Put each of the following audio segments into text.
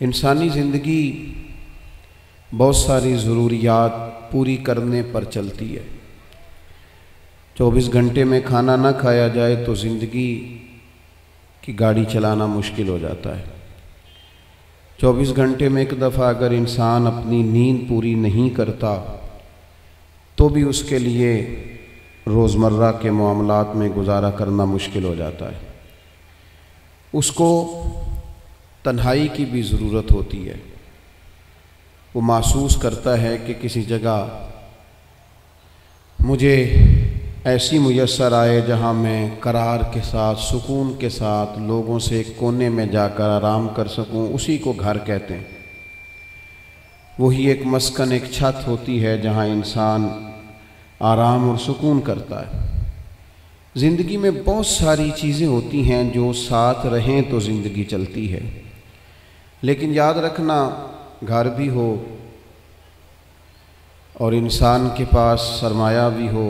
इंसानी ज़िंदगी बहुत सारी ज़रूरियात पूरी करने पर चलती है। 24 घंटे में खाना ना खाया जाए तो ज़िंदगी की गाड़ी चलाना मुश्किल हो जाता है। 24 घंटे में एक दफ़ा अगर इंसान अपनी नींद पूरी नहीं करता तो भी उसके लिए रोज़मर्रा के मामलों में गुजारा करना मुश्किल हो जाता है। उसको तन्हाई की भी ज़रूरत होती है। वो महसूस करता है कि किसी जगह मुझे ऐसी मुयसर आए जहाँ मैं करार के साथ, सुकून के साथ लोगों से कोने में जाकर आराम कर सकूँ, उसी को घर कहते हैं। वही एक मस्कन, एक छत होती है जहाँ इंसान आराम और सुकून करता है। ज़िंदगी में बहुत सारी चीज़ें होती हैं जो साथ रहें तो ज़िंदगी चलती है। लेकिन याद रखना, घर भी हो और इंसान के पास सरमाया भी हो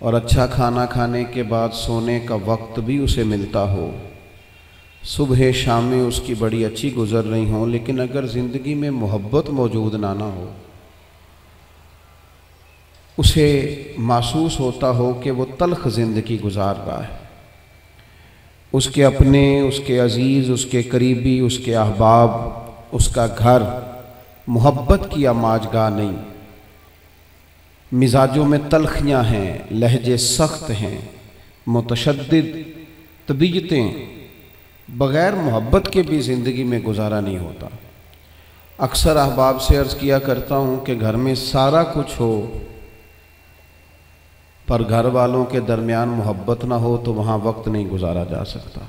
और अच्छा खाना खाने के बाद सोने का वक्त भी उसे मिलता हो। सुबह शामें उसकी बड़ी अच्छी गुजर रही हों, लेकिन अगर ज़िंदगी में मोहब्बत मौजूद ना ना हो, उसे महसूस होता हो कि वो तलख ज़िंदगी गुजार रहा है। उसके अपने, उसके अज़ीज़, उसके करीबी, उसके अहबाब, उसका घर, मोहब्बत की आमाजगाह नहीं। मिजाजों में तलखियाँ हैं, लहजे सख्त हैं मुतशद तबीयतें, बग़ैर मोहब्बत के भी ज़िंदगी में गुजारा नहीं होता। अक्सर अहबाब से अर्ज़ किया करता हूँ कि घर में सारा कुछ हो पर घर वालों के दरमियान मोहब्बत ना हो तो वहाँ वक्त नहीं गुजारा जा सकता।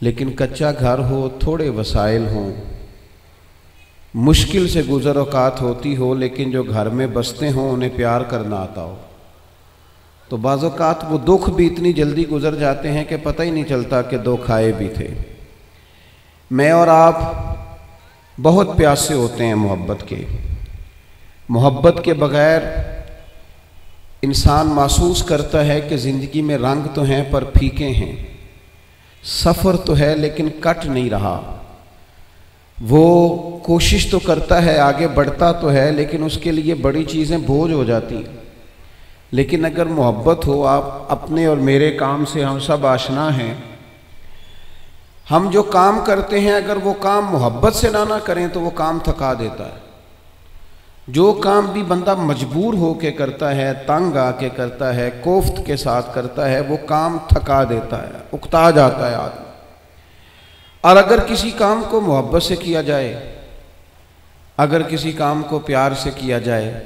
लेकिन कच्चा घर हो, थोड़े वसाइल हों, मुश्किल से गुजर अवकात होती हो, लेकिन जो घर में बसते हों, उन्हें प्यार करना आता हो। तो बाज़ात वो दुख भी इतनी जल्दी गुजर जाते हैं कि पता ही नहीं चलता कि दो खाए भी थे। मैं और आप बहुत प्यासे होते हैं मोहब्बत के। मोहब्बत के बग़ैर इंसान महसूस करता है कि ज़िंदगी में रंग तो हैं, पर फीके हैं। सफ़र तो है, लेकिन कट नहीं रहा। वो कोशिश तो करता है, आगे बढ़ता तो है, लेकिन उसके लिए बड़ी चीज़ें बोझ हो जाती हैं। लेकिन अगर मोहब्बत हो, आप अपने और मेरे काम से हम सब आशना हैं। हम जो काम करते हैं, अगर वो काम मोहब्बत से ना ना करें तो वो काम थका देता है। जो काम भी बंदा मजबूर हो के करता है, तंग आके करता है, कोफ्त के साथ करता है, वो काम थका देता है, उकता जाता है आदमी। और अगर किसी काम को मोहब्बत से किया जाए, अगर किसी काम को प्यार से किया जाए,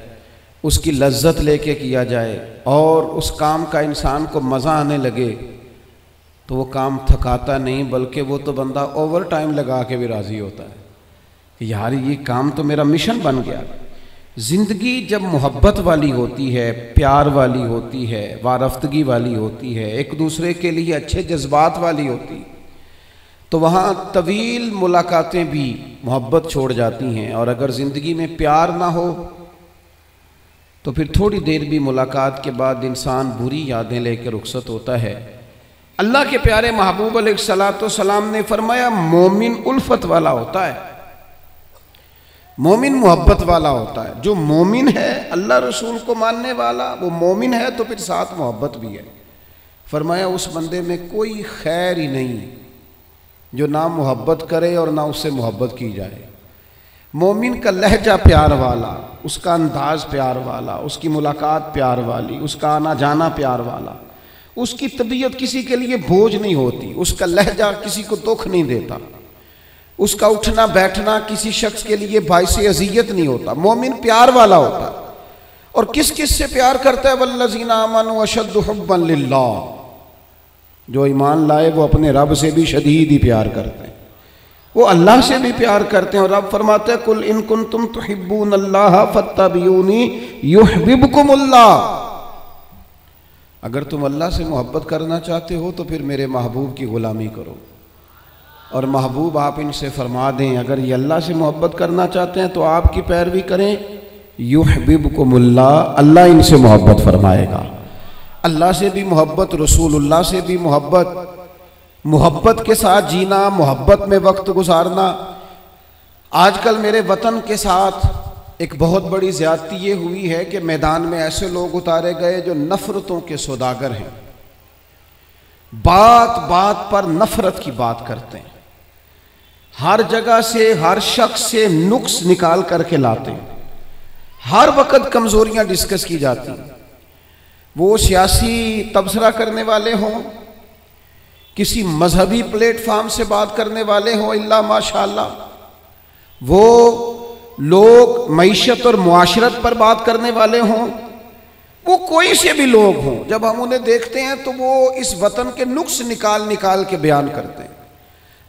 उसकी लज्जत लेके किया जाए, और उस काम का इंसान को मज़ा आने लगे तो वो काम थकाता नहीं, बल्कि वो तो बंदा ओवर टाइम लगा के भी राज़ी होता है यार ये काम तो मेरा मिशन बन गया। ज़िंदगी जब मोहब्बत वाली होती है, प्यार वाली होती है, वारफ्तगी वाली होती है, एक दूसरे के लिए अच्छे जज्बात वाली होती तो वहाँ तवील मुलाकातें भी मोहब्बत छोड़ जाती हैं। और अगर ज़िंदगी में प्यार ना हो तो फिर थोड़ी देर भी मुलाकात के बाद इंसान बुरी यादें लेकर रुखसत होता है। अल्लाह के प्यारे महबूब सलाम ने फरमाया, मोमिन उल्फत वाला होता है। मोमिन मोहब्बत वाला होता है। जो मोमिन है, अल्लाह रसूल को मानने वाला, वो मोमिन है तो फिर साथ मोहब्बत भी है। फरमाया, उस बंदे में कोई खैर ही नहीं, जो ना मोहब्बत करे और ना उससे मोहब्बत की जाए। मोमिन का लहजा प्यार वाला, उसका अंदाज प्यार वाला, उसकी मुलाकात प्यार वाली, उसका आना जाना प्यार वाला, उसकी तबीयत किसी के लिए बोझ नहीं होती, उसका लहजा किसी को दुख नहीं देता। उसका उठना बैठना किसी शख्स के लिए बायस अजियत नहीं होता, मोमिन प्यार वाला होता। और किस किस से प्यार करता है? वल्लजीना अमन अशद जो ईमान लाए, वो अपने रब से भी शदीद ही प्यार करते हैं। वो अल्लाह से भी प्यार करते हैं और रब फरमाते हैं, कुल इन कुन तुम तो हिब्बून अल्लाह फत्तबियूनी युहबिबकुमुल्लाह अगर तुम अल्लाह से मोहब्बत करना चाहते हो तो फिर मेरे महबूब की ग़ुलामी करो। और महबूब आप इनसे फरमा दें, अगर ये अल्लाह से मोहब्बत करना चाहते हैं तो आपकी पैरवी करें। युहबिब को मुल्ला अल्लाह इनसे मोहब्बत फरमाएगा। अल्लाह से भी मोहब्बत, रसूलुल्लाह से भी मोहब्बत। मोहब्बत के साथ जीना, मोहब्बत में वक्त गुजारना। आजकल मेरे वतन के साथ एक बहुत बड़ी ज्यादती ये हुई है कि मैदान में ऐसे लोग उतारे गए जो नफरतों के सौदागर हैं। बात बात पर नफरत की बात करते हैं। हर जगह से, हर शख्स से नुक्स निकाल करके लाते हैं। हर वक्त कमजोरियाँ डिस्कस की जाती वो सियासी तबसरा करने वाले हों, किसी मजहबी प्लेटफॉर्म से बात करने वाले हों अल्लाह माशाल्लाह। वो लोग मीशत और मुआशरत पर बात करने वाले हों, वो कोई से भी लोग हों, जब हम उन्हें देखते हैं तो वो इस वतन के नुक्स निकाल निकाल के बयान करते हैं।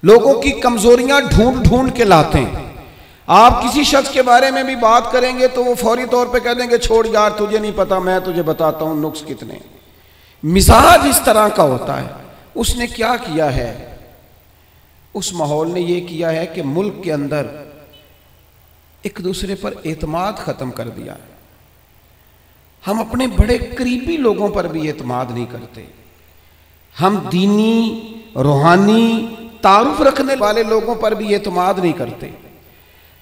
लोगों की कमजोरियाँ ढूंढ ढूंढ के लाते हैं। आप किसी शख्स के बारे में भी बात करेंगे तो वो फौरी तौर पे कह देंगे, छोड़ यार, तुझे नहीं पता, मैं तुझे बताता हूँ नुक्स कितने मिजाज इस तरह का होता है। उसने क्या किया है? उस माहौल ने यह किया है कि मुल्क के अंदर एक दूसरे पर एतमाद ख़त्म कर दिया। हम अपने बड़े करीबी लोगों पर भी एतमाद नहीं करते। हम दीनी, रूहानी तारुफ रखने वाले लोगों पर भी एतमाद नहीं करते।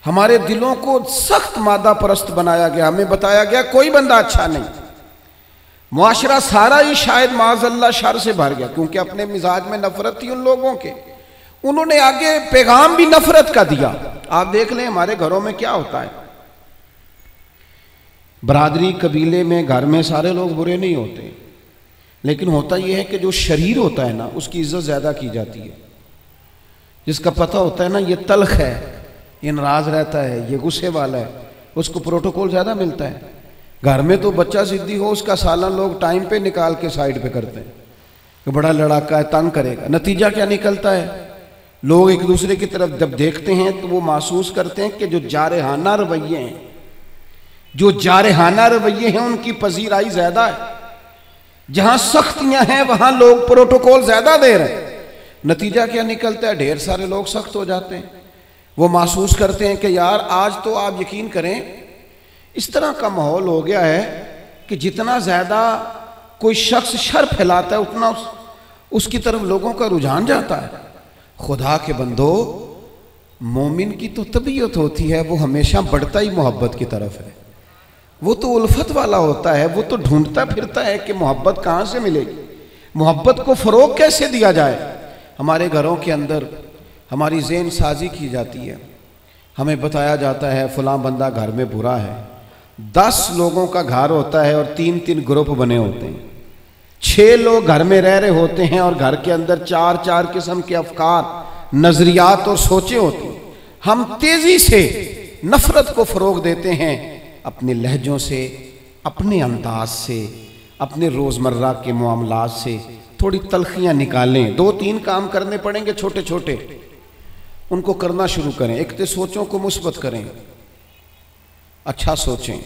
हमारे दिलों को सख्त मादा परस्त बनाया गया, हमें बताया गया, कोई बंदा अच्छा नहीं। मुआशरा सारा ही शायद माजल्ला शर से भर गया, क्योंकि अपने मिजाज में नफरत थी उन लोगों के। उन्होंने आगे पैगाम भी नफरत का दिया। आप देख लें हमारे घरों में क्या होता है। बरादरी कबीले में, घर में सारे लोग बुरे नहीं होते। लेकिन होता यह है कि जो शरीर होता है ना, उसकी इज़्ज़त ज़्यादा की जाती है। जिसका पता होता है ना, ये तलख है, ये नाराज़ रहता है, ये गुस्से वाला है, उसको प्रोटोकॉल ज़्यादा मिलता है। घर में तो बच्चा सिद्धि हो, उसका सालन लोग टाइम पे निकाल के साइड पे करते हैं। कि बड़ा लड़ाका है, तंग करेगा। नतीजा क्या निकलता है? लोग एक दूसरे की तरफ़ जब देखते हैं तो वो महसूस करते हैं कि जो जारहाना रवैये हैं, जो जारहाना रवैये हैं, उनकी पजीराई ज़्यादा है। जहाँ सख्तियाँ हैं, वहाँ लोग प्रोटोकॉल ज़्यादा दे रहे हैं। नतीजा क्या निकलता है? ढेर सारे लोग सख्त हो जाते हैं। वो महसूस करते हैं कि यार आज तो आप यकीन करें इस तरह का माहौल हो गया है कि जितना ज़्यादा कोई शख्स शर फैलाता है उतना उस, उसकी तरफ़ लोगों का रुझान जाता है। खुदा के बंदो मोमिन की तो तबीयत होती है वो हमेशा बढ़ता ही मोहब्बत की तरफ़ है। वो तो उल्फत वाला होता है वो तो ढूंढता फिरता है कि मोहब्बत कहाँ से मिलेगी? मोहब्बत को फ़रोग कैसे दिया जाए? हमारे घरों के अंदर हमारी जेन साजी की जाती है। हमें बताया जाता है, फलां बंदा घर में बुरा है। दस लोगों का घर होता है और तीन तीन ग्रुप बने होते हैं। छह लोग घर में रह रहे होते हैं और घर के अंदर चार चार किस्म के अफकार, नजरियात और सोचे होते हैं। हम तेज़ी से नफरत को फरोग देते हैं अपने लहजों से, अपने अंदाज से, अपने रोज़मर्रा के मामला से। थोड़ी तलखियाँ निकालें। दो तीन काम करने पड़ेंगे छोटे छोटे उनको करना शुरू करें। एक तो सोचों को मुस्बत करें। अच्छा सोचें।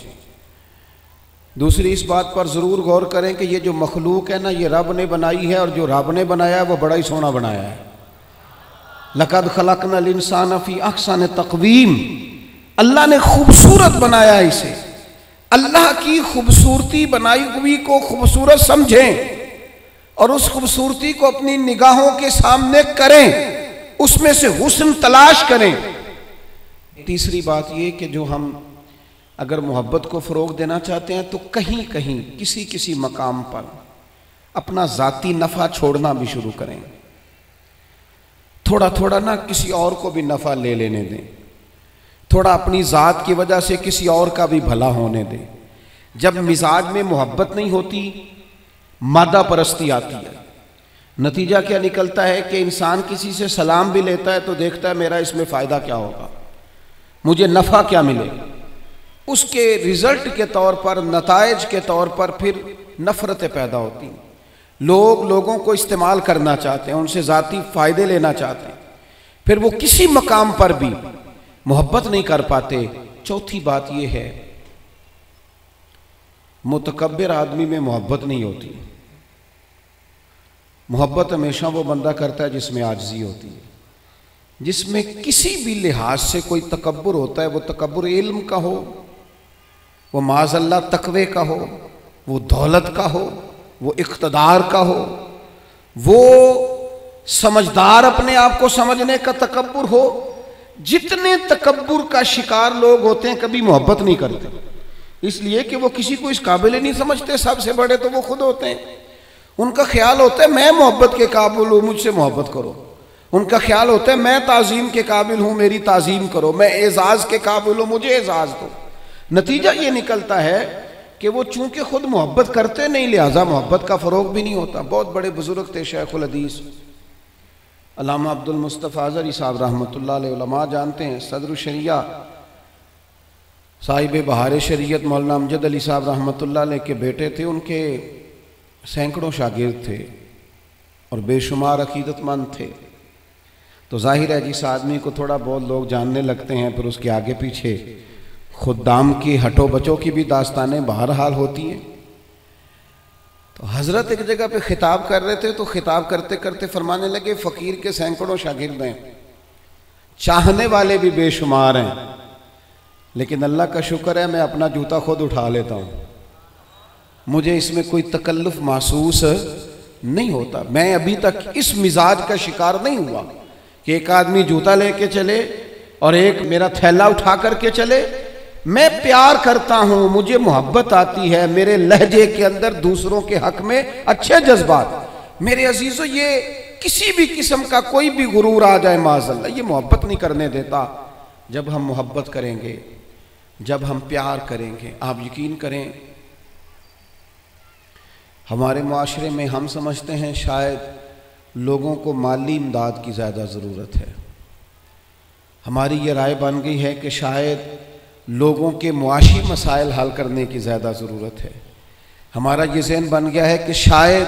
दूसरी, इस बात पर ज़रूर गौर करें कि ये जो मखलूक है ना, ये रब ने बनाई है और जो रब ने बनाया है, वो बड़ा ही सोना बनाया है। लकद खलक इंसान फ़ी अक्सन तकवीम। अल्लाह ने खूबसूरत बनाया इसे। अल्लाह की खूबसूरती बनाई हुई को खूबसूरत समझें। और उस खूबसूरती को अपनी निगाहों के सामने करें। उसमें से हुस्न तलाश करें। तीसरी बात यह कि जो हम अगर मोहब्बत को फ़रोग देना चाहते हैं तो कहीं कहीं किसी किसी मकाम पर अपना ज़ाती नफ़ा छोड़ना भी शुरू करें। थोड़ा थोड़ा ना किसी और को भी नफ़ा ले लेने दें। थोड़ा अपनी ज़ात की वजह से किसी और का भी भला होने दे। जब मिजाज में मोहब्बत नहीं होती मादा परस्ती आती है। नतीजा क्या निकलता है कि इंसान किसी से सलाम भी लेता है तो देखता है, मेरा इसमें फ़ायदा क्या होगा? मुझे नफ़ा क्या मिले उसके रिज़ल्ट के तौर पर नतज के तौर पर फिर नफ़रतें पैदा होती लोग लोगों को इस्तेमाल करना चाहते हैं, उनसे ज़ाती फ़ायदे लेना चाहते हैं। फिर वो किसी मकाम पर भी मोहब्बत नहीं कर पाते। चौथी बात यह है मुतकबर आदमी में मोहब्बत नहीं होती। मोहब्बत हमेशा वो बंदा करता है जिसमें आजजी होती है। जिसमें किसी भी लिहाज से कोई तकबर होता है, वो तकबर इल्म का हो, वो माजल्ला तकवे का हो, वो दौलत का हो, वो इकतदार का हो, वो समझदार अपने आप को समझने का तकबर हो, जितने तकबर का शिकार लोग होते हैं, कभी मोहब्बत नहीं करते। इसलिए कि वो किसी को इस काबिल नहीं समझते, सबसे बड़े तो वो खुद होते हैं। उनका ख्याल होता है, मैं मोहब्बत के काबिल हूँ, मुझसे मोहब्बत करो। उनका ख्याल होता है, मैं ताजीम के काबिल हूँ, मेरी ताजीम करो। मैं एजाज के काबिल हूँ, मुझे एजाज दो। नतीजा ये निकलता है कि वो चूँकि खुद मोहब्बत करते नहीं, लिहाजा मोहब्बत का फ़रोग भी नहीं होता। बहुत बड़े बुज़ुर्ग थे शेखुल हदीस। अलामा अब्दुल मुस्तफ़ा अजरी साहब रहमत जानते हैं, सदर शरिया, साहिब बहार शरीयत मौलाना अमजद अली साहब रहमत के बेटे थे। उनके सैकड़ों शागिर्द थे और बेशुमार अकीदतमंद थे। तो ज़ाहिर है जिस आदमी को थोड़ा बहुत लोग जानने लगते हैं फिर उसके आगे पीछे खुदाम की हटो बचों की भी दास्तानें बहरहाल होती हैं। तो हज़रत एक जगह पे खिताब कर रहे थे तो खिताब करते करते फरमाने लगे, फ़कीर के सैकड़ों शागिर्द हैं। चाहने वाले भी बेशुमार हैं। लेकिन अल्लाह का शुक्र है, मैं अपना जूता खुद उठा लेता हूँ। मुझे इसमें कोई तकल्लुफ महसूस नहीं होता। मैं अभी तक इस मिजाज का शिकार नहीं हुआ कि एक आदमी जूता लेके चले और एक मेरा थैला उठा करके चले। मैं प्यार करता हूँ, मुझे मोहब्बत आती है, मेरे लहजे के अंदर दूसरों के हक में अच्छे जज्बात। मेरे अजीजों, ये किसी भी किस्म का कोई भी गुरूर आ जाए माजल्ला ये मोहब्बत नहीं करने देता। जब हम मोहब्बत करेंगे, जब हम प्यार करेंगे, आप यकीन करें हमारे माशरे में हम समझते हैं शायद लोगों को माली इमदाद की ज़्यादा ज़रूरत है। हमारी ये राय बन गई है कि शायद लोगों के मुआशी मसाइल हल करने की ज़्यादा ज़रूरत है। हमारा ये जहन बन गया है कि शायद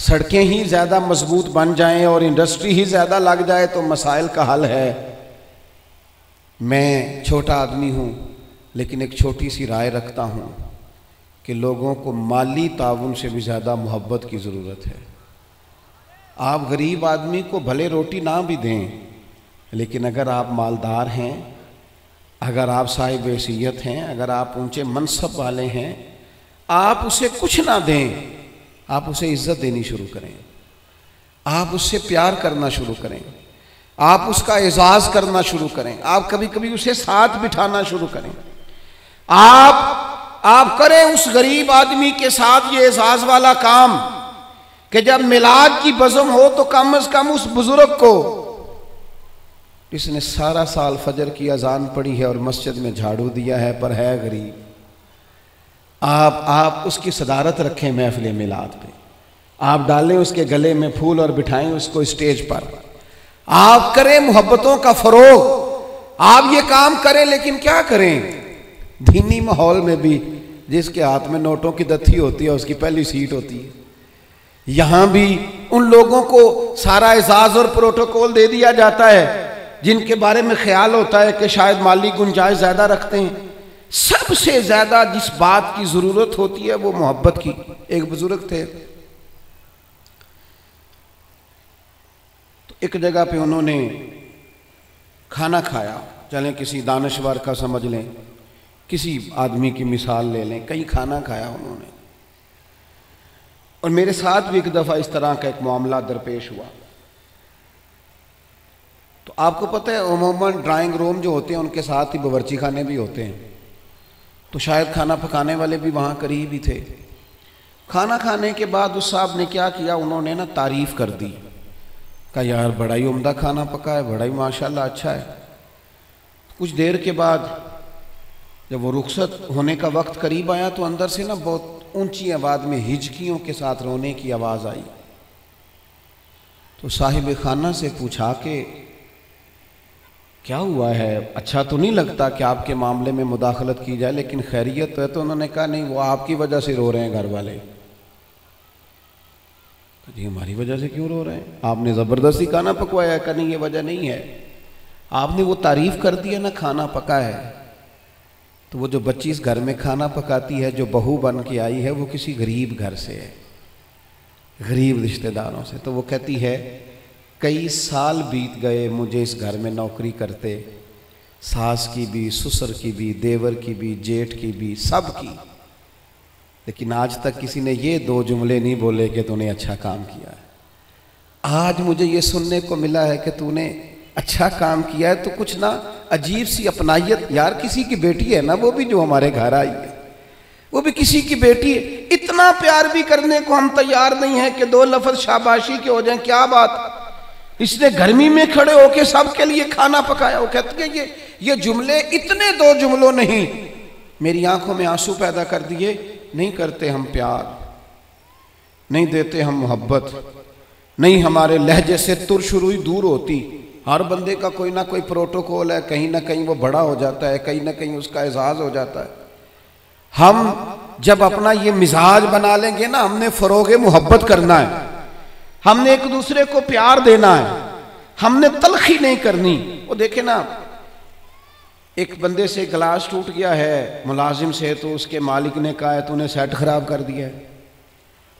सड़कें ही ज़्यादा मज़बूत बन जाएँ और इंडस्ट्री ही ज़्यादा लग जाए तो मसाइल का हल है। मैं छोटा आदमी हूँ, लेकिन एक छोटी सी राय रखता हूँ। कि लोगों को माली ताउन से भी ज़्यादा मोहब्बत की ज़रूरत है। आप गरीब आदमी को भले रोटी ना भी दें, लेकिन अगर आप मालदार हैं, अगर आप साहिब हैसीयत हैं, अगर आप ऊँचे मनसब वाले हैं, आप उसे कुछ ना दें, आप उसे इज़्ज़त देनी शुरू करें। आप उससे प्यार करना शुरू करें। आप उसका एजाज करना शुरू करें। आप कभी कभी उसे साथ बिठाना शुरू करें। आप आप करें उस गरीब आदमी के साथ ये एजाज वाला काम, कि जब मिलाद की बजम हो तो कम अज कम उस बुज़ुर्ग को। इसने सारा साल फजर की अजान पड़ी है और मस्जिद में झाड़ू दिया है, पर है गरीब। आप आप उसकी सदारत रखें महफिल मिलाद पे। आप डालें उसके गले में फूल और बिठाएँ उसको स्टेज पर। आप करें मोहब्बतों का फरोग। आप ये काम करें, लेकिन क्या करें? दीनी माहौल में भी जिसके हाथ में नोटों की दत्थी होती है, उसकी पहली सीट होती है। यहाँ भी उन लोगों को सारा एजाज और प्रोटोकॉल दे दिया जाता है, जिनके बारे में ख्याल होता है कि शायद माली गुंजाइश ज़्यादा रखते हैं। सबसे ज़्यादा जिस बात की ज़रूरत होती है, वो मोहब्बत की। एक बुज़ुर्ग थे। तो एक जगह पे उन्होंने खाना खाया। चलें किसी दानश्वर का समझ लें। किसी आदमी की मिसाल ले लें, कहीं खाना खाया उन्होंने। और मेरे साथ भी एक दफ़ा इस तरह का एक मामला दरपेश हुआ। तो आपको पता है अमूमन ड्राइंग रूम जो होते हैं, उनके साथ ही बावरची खाने भी होते हैं। तो शायद खाना पकाने वाले भी वहाँ करीब ही थे। खाना खाने के बाद उस साहब ने क्या किया, उन्होंने ना तारीफ़ कर दी। कहा, यार, बड़ा ही उम्दा खाना पका है, बड़ा ही माशाल्लाह अच्छा है। कुछ देर के बाद जब वो रुखसत होने का वक्त करीब आया तो अंदर से ना बहुत ऊँची आवाज़ में हिजकियों के साथ रोने की आवाज़ आई। तो साहिब खाना से पूछा कि, क्या हुआ है? अच्छा तो नहीं लगता कि आपके मामले में मुदाखलत की जाए, लेकिन खैरियत तो है तो उन्होंने कहा, नहीं, वो आपकी वजह से रो रहे हैं घर वाले। तो जी, हमारी वजह से क्यों रो रहे हैं? आपने ज़बरदस्ती खाना पकवाया का नहीं, ये वजह नहीं है। आपने वो तारीफ़ कर दिया ना, खाना पका है। तो वो जो बच्ची इस घर में खाना पकाती है, जो बहू बन के आई है, वो किसी गरीब घर से है, गरीब रिश्तेदारों से। तो वो कहती है, कई साल बीत गए मुझे इस घर में नौकरी करते। सास की भी, ससुर की भी, देवर की भी, जेठ की भी, सब की। लेकिन आज तक किसी ने ये दो जुमले नहीं बोले कि तूने अच्छा काम किया है। आज मुझे ये सुनने को मिला है कि तूने अच्छा काम किया है तो कुछ ना अजीब सी अपनाइत यार किसी की बेटी है ना, वो भी जो हमारे घर आई है। वो भी किसी की बेटी है। इतना प्यार भी करने को हम तैयार नहीं है कि दो लफज शाबाशी के हो जाए, क्या बात। इसने गर्मी में खड़े होके सबके लिए खाना पकाया, वो कहते ये ये जुमले, इतने दो जुमलों नहीं। मेरी आँखों में आँसू पैदा कर दिए, नहीं करते हम प्यार, नहीं देते हम मोहब्बत, नहीं हमारे लहजे से तुर शुरू दूर होती। हर बंदे का कोई ना कोई प्रोटोकॉल है, कहीं ना कहीं वो बड़ा हो जाता है, कहीं ना कहीं उसका एजाज हो जाता है। हम जब अपना ये मिजाज बना लेंगे ना, हमने फरोग मोहब्बत करना है। हमने एक दूसरे को प्यार देना है। हमने तलखी नहीं करनी। वो देखे ना, एक बंदे से गिलास टूट गया है, मुलाजिम से तो उसके मालिक ने कहा है, तूने सेट खराब कर दिया है।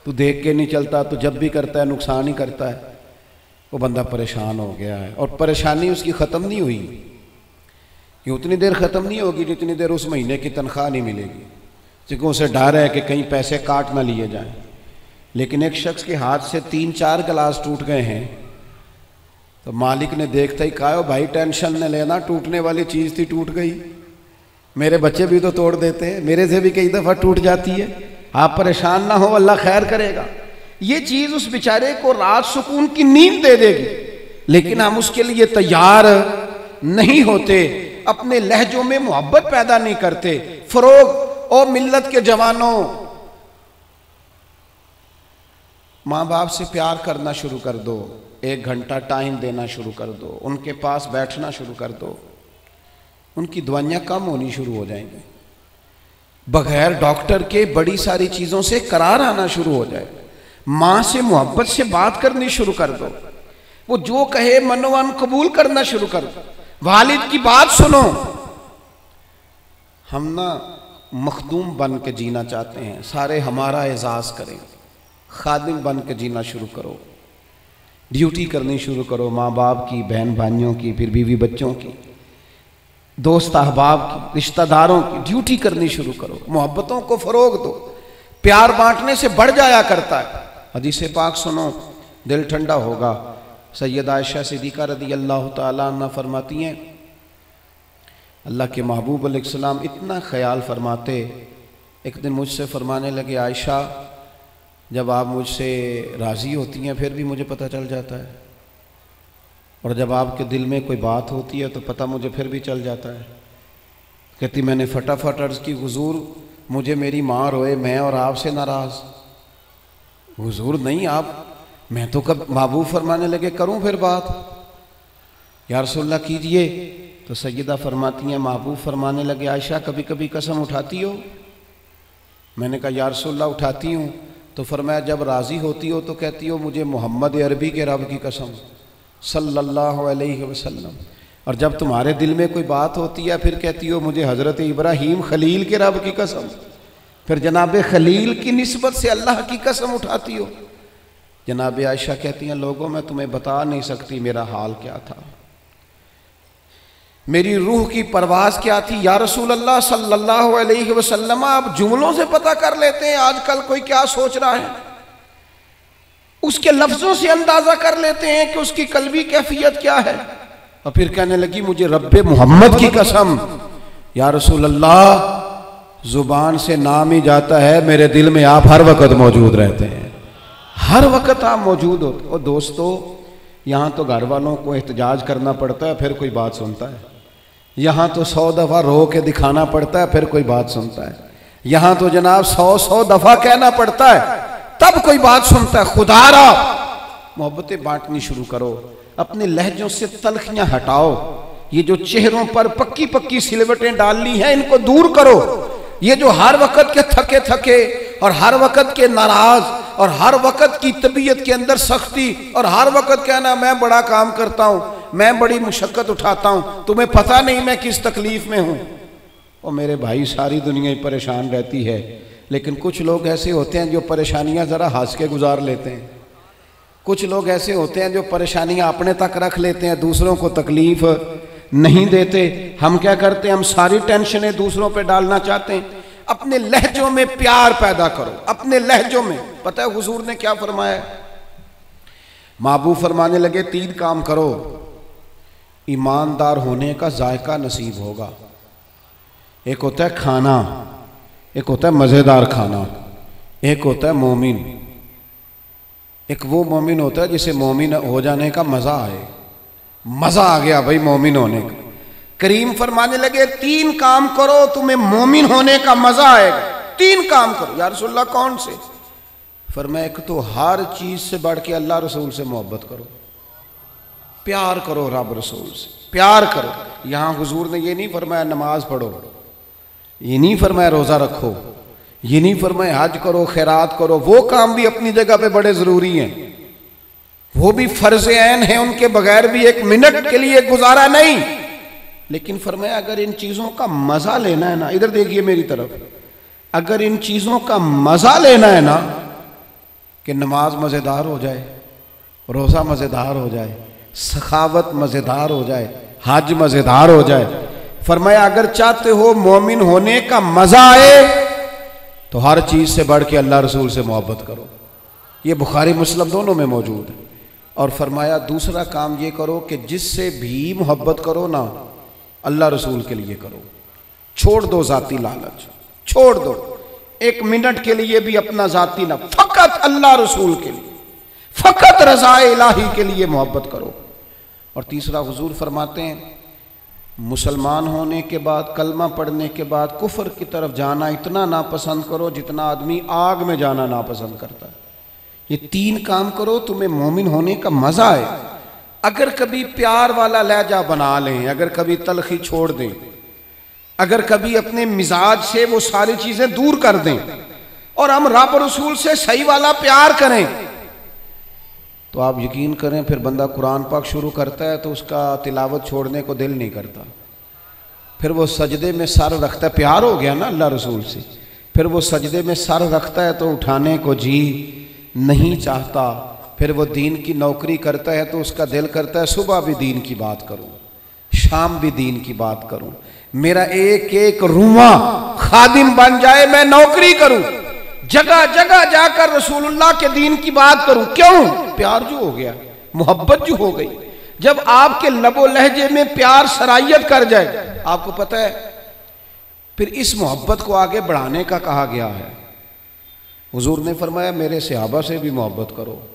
तू देख के नहीं चलता तो जब भी करता है, नुकसान ही करता है। वो बंदा परेशान हो गया है। और परेशानी उसकी ख़त्म नहीं हुई। ये उतनी देर ख़त्म नहीं होगी जितनी देर उस महीने की तनख्वाह नहीं मिलेगी। क्योंकि उसे डर है कि कहीं पैसे काट ना लिए जाएँ। लेकिन एक शख्स के हाथ से तीन, चार गिलास टूट गए हैं। तो मालिक ने देखते ही कहा भाई, टेंशन न लेना, टूटने वाली चीज़ थी, टूट गई। मेरे बच्चे भी तो तोड़ देते हैं, मेरे से भी कई दफ़ा टूट जाती है। आप परेशान ना हो, अल्लाह खैर करेगा। ये चीज़ उस बेचारे को रात सुकून की नींद दे देगी। लेकिन हम उसके लिए तैयार नहीं होते, अपने लहजों में मोहब्बत पैदा नहीं करते, फरोग और मिल्लत के जवानों। माँ बाप से प्यार करना शुरू कर दो, एक घंटा टाइम देना शुरू कर दो, उनके पास बैठना शुरू कर दो। उनकी दवाइयाँ कम होनी शुरू हो जाएँगी। बगैर डॉक्टर के बड़ी सारी चीज़ों से करार आना शुरू हो जाए। माँ से मोहब्बत से बात करनी शुरू कर दो। वो जो कहे मनोवन कबूल करना शुरू कर वालिद की बात सुनो। हम ना मखदूम बन के जीना चाहते हैं। सारे हमारा एजाज करें। खादिम बन के जीना शुरू करो। ड्यूटी करनी शुरू करो माँ बाप की बहन भाइयों की, फिर बीवी बच्चों की, दोस्त अहबाब की, रिश्तेदारों की, ड्यूटी करनी शुरू करो। मोहब्बतों को फरोग दो। प्यार बांटने से बढ़ जाया करता है। हदीस पाक सुनो, दिल ठंडा होगा। सैयद आयशा सिद्दीक़ा रदी अल्लाह तला फरमाती हैं, अल्लाह के महबूब सलाम इतना ख्याल फरमाते, एक दिन मुझसे फरमाने लगे, आयशा, जब आप मुझसे राज़ी होती हैं, फिर भी मुझे पता चल जाता है। और जब आपके दिल में कोई बात होती है तो पता मुझे फिर भी चल जाता है। कहती, मैंने फटाफट अर्ज़ की, हुजूर, मुझे मेरी माँ रोए, मैं और आपसे नाराज़। हुजूर, नहीं आप, मैं तो कब महबूब फरमाने लगे करूँ फिर बात? यारसोल्ला कीजिए। तो सैदा फरमाती हैं, महबूब फरमाने लगे, आयशा कभी कभी कसम उठाती हो? मैंने कहा यारसोल्ला उठाती हूँ। तो फरमाया, जब राज़ी होती हो तो कहती हो, मुझे मोहम्मद अरबी के रब की कसम, सल्लल्लाहु अलैहि वसल्लम। और जब तुम्हारे दिल में कोई बात होती है, फिर कहती हो, मुझे हज़रत इब्राहिम खलील के रब की कसम। फिर जनाब खलील की नस्बत से अल्लाह की कसम उठाती हो। जनाब आयशा कहती हैं, लोगों, में तुम्हें बता नहीं सकती मेरा हाल क्या था। मेरी रूह की परवाज क्या थी? या रसूल अल्लाह सल्लल्लाहु अलैहि वसल्लम, आप जुमलों से पता कर लेते हैं, आजकल कोई क्या सोच रहा है? उसके लफ्जों से अंदाज़ा कर लेते हैं कि उसकी कलबी कैफियत क्या है। और फिर कहने लगी, मुझे रब मोहम्मद की कसम, या रसूल अल्लाह ज़ुबान से नाम ही जाता है, मेरे दिल में आप हर वक्त मौजूद रहते हैं। हर वक्त आप मौजूद होते और दोस्तों, यहाँ तो घर वालों को एहतजाज करना पड़ता है, फिर कोई बात सुनता है। यहाँ तो सौ दफ़ा रो के दिखाना पड़ता है, फिर कोई बात सुनता है। यहाँ तो जनाब सौ सौ दफ़ा कहना पड़ता है, तब कोई बात सुनता है। खुदा रहा मोहब्बतें बांटनी शुरू करो, अपने लहजों से तलखियाँ हटाओ। ये जो चेहरों पर पक्की पक्की सिलवटें डालनी है, इनको दूर करो। ये जो हर वक्त के थके थके और हर वक्त के नाराज़ और हर वक्त की तबीयत के अंदर सख्ती और हर वक्त कहना मैं बड़ा काम करता हूँ, मैं बड़ी मुशक्क़त उठाता हूँ, तुम्हें पता नहीं मैं किस तकलीफ़ में हूँ। और मेरे भाई सारी दुनिया ही परेशान रहती है, लेकिन कुछ लोग ऐसे होते हैं जो परेशानियाँ ज़रा हंस के गुजार लेते हैं। कुछ लोग ऐसे होते हैं जो परेशानियाँ अपने तक रख लेते हैं, दूसरों को तकलीफ़ नहीं देते। हम क्या करते? हम सारी टेंशनें दूसरों पे डालना चाहते हैं। अपने लहजों में प्यार पैदा करो। अपने लहजों में। पता है हुजूर ने क्या फरमाया? माबू फरमाने लगे, तीन काम करो। ईमानदार होने का जायका नसीब होगा। एक होता है खाना, एक होता है मज़ेदार खाना, एक होता है मोमिन। एक वो मोमिन होता है जिसे मोमिन हो जाने का मज़ा आए। मज़ा आ गया भाई मोमिन होने का। करीम फरमाने लगे, तीन काम करो, तुम्हें मोमिन होने का मज़ा आएगा। तीन काम करो। यार रसुल्ला कौन से? फरमाया एक तो हर चीज़ से बढ़ के अल्लाह रसूल से मोहब्बत करो। प्यार करो रब रसूल से, प्यार करो। यहाँ हुजूर ने ये नहीं फरमाया, नमाज़ पढ़ो। ये नहीं फरमाया, रोज़ा रखो। ये नहीं फरमाया, हज करो, खैरात करो। वो काम भी अपनी जगह पे बड़े ज़रूरी हैं। वो भी फ़र्ज़ ऐन है, उनके बगैर भी एक मिनट के लिए गुजारा नहीं। लेकिन फरमाया, अगर इन चीज़ों का मज़ा लेना है ना, इधर देखिए मेरी तरफ़, अगर इन चीज़ों का मज़ा लेना है ना, कि नमाज़ मज़ेदार हो जाए, रोज़ा मज़ेदार हो जाए, सखावत मज़ेदार हो जाए, हज मज़ेदार हो जाए, फरमाया, अगर चाहते हो मोमिन होने का मज़ा आए तो हर चीज़ से बढ़ के अल्लाह रसूल से मोहब्बत करो। ये बुखारी मुस्लिम दोनों में मौजूद है। और फरमाया, दूसरा काम ये करो कि जिससे भी मोहब्बत करो ना, अल्लाह रसूल के लिए करो। छोड़ दो ज़ाती लालच, छोड़ दो। एक मिनट के लिए भी अपना ज़ाती ना, फ़कत अल्लाह रसूल के लिए, फ़कत रज़ा इलाही के लिए मोहब्बत करो। और तीसरा हुजूर फरमाते हैं, मुसलमान होने के बाद, कलमा पढ़ने के बाद, कुफर की तरफ़ जाना इतना नापसंद करो जितना आदमी आग में जाना नापसंद करता है। ये तीन काम करो, तुम्हें मोमिन होने का मज़ा आए अगर कभी प्यार वाला लहजा बना लें, अगर कभी तलखी छोड़ दें, अगर कभी अपने मिजाज से वो सारी चीज़ें दूर कर दें, और हम रब रसूल से सही वाला प्यार करें तो आप यकीन करें, फिर बंदा कुरान पाक शुरू करता है तो उसका तिलावत छोड़ने को दिल नहीं करता। फिर वो सजदे में सर रखता है, प्यार हो गया ना अल्लाह रसूल से, फिर वो सजदे में सर रखता है तो उठाने को जी नहीं चाहता। फिर वो दीन की नौकरी करता है तो उसका दिल करता है, सुबह भी दीन की बात करूँ, शाम भी दीन की बात करूँ। मेरा एक एक रुआ खादिम बन जाए, मैं नौकरी करूँ। जगह जगह जाकर रसूलुल्लाह के दीन की बात करूँ। क्यों? प्यार जो हो गया, मोहब्बत जो हो गई। जब आपके लबो लहजे में प्यार सरायत कर जाए, आपको पता है, फिर इस मोहब्बत को आगे बढ़ाने का कहा गया है। हुजूर ने फरमाया, मेरे सिहाबा से भी मोहब्बत करो,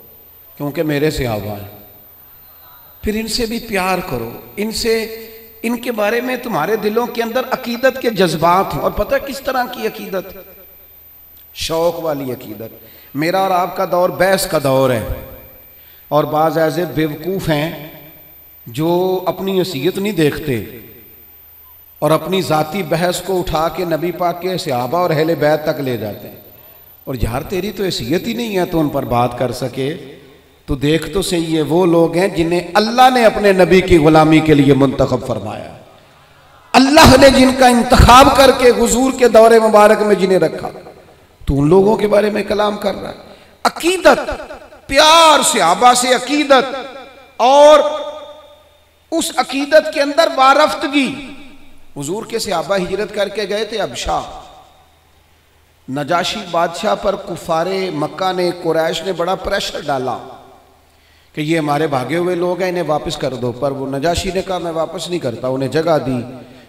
क्योंकि मेरे सिहाबा हैं। फिर इनसे भी प्यार करो। इनसे, इनके बारे में तुम्हारे दिलों के अंदर अकीदत के जज्बात हैं। और पता किस तरह की अकीदत? शौक वाली अकीदत। मेरा और आपका दौर बहस का दौर है। और बाज़ ऐसे बेवकूफ़ हैं जो अपनी हसीयत नहीं देखते और अपनी ज़ाती बहस को उठा के नबी पाक के सहाबा और अहले बैत तक ले जाते हैं। और यार, तेरी तो हैसियत ही नहीं है तो उन पर बात कर सके। तो देख तो सही है, वो लोग हैं जिन्हें अल्लाह ने अपने नबी की गुलामी के लिए मुंतखब फरमाया। अल्लाह ने जिनका इंतखाब करके हुजूर के दौरे मुबारक में जिन्हें रखा। तो उन लोगों के बारे में कलाम कर रहा है। अकीदत, प्यार से, आबा से अकीदत, और उस अकीदत के अंदर वारफ्तगी। हुजूर के सहाबा हिजरत करके गए थे अबशाह नजाशी बादशाह पर कुफारे मक्का ने, कुरैश ने बड़ा प्रेशर डाला कि ये हमारे भागे हुए लोग हैं, इन्हें वापस कर दो। पर वो नजाशी ने कहा, मैं वापस नहीं करता, उन्हें जगह दी,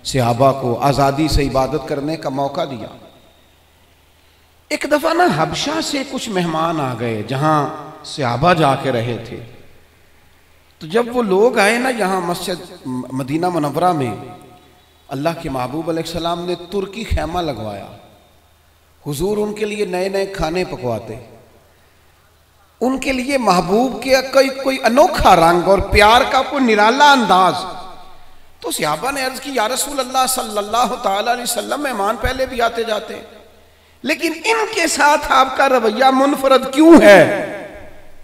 सहाबा को आज़ादी से इबादत करने का मौका दिया। एक दफ़ा ना हबशा से कुछ मेहमान आ गए, जहाँ सहाबा जाके रहे थे। तो जब वो लोग आए ना यहाँ मस्जिद मदीना मनवरा में, अल्लाह के महबूब सलाम ने तुर्की खैमा लगवाया। हुजूर उनके लिए नए नए खाने पकवाते। उनके लिए महबूब के कोई कोई अनोखा रंग और प्यार का कोई निराला अंदाज। तो सियाबा ने अर्ज़ की या रसूल अल्लाह सल्लल्लाहु अलैहि वसल्लम, मेहमान पहले भी आते जाते लेकिन इनके साथ आपका रवैया मुनफरद क्यों है?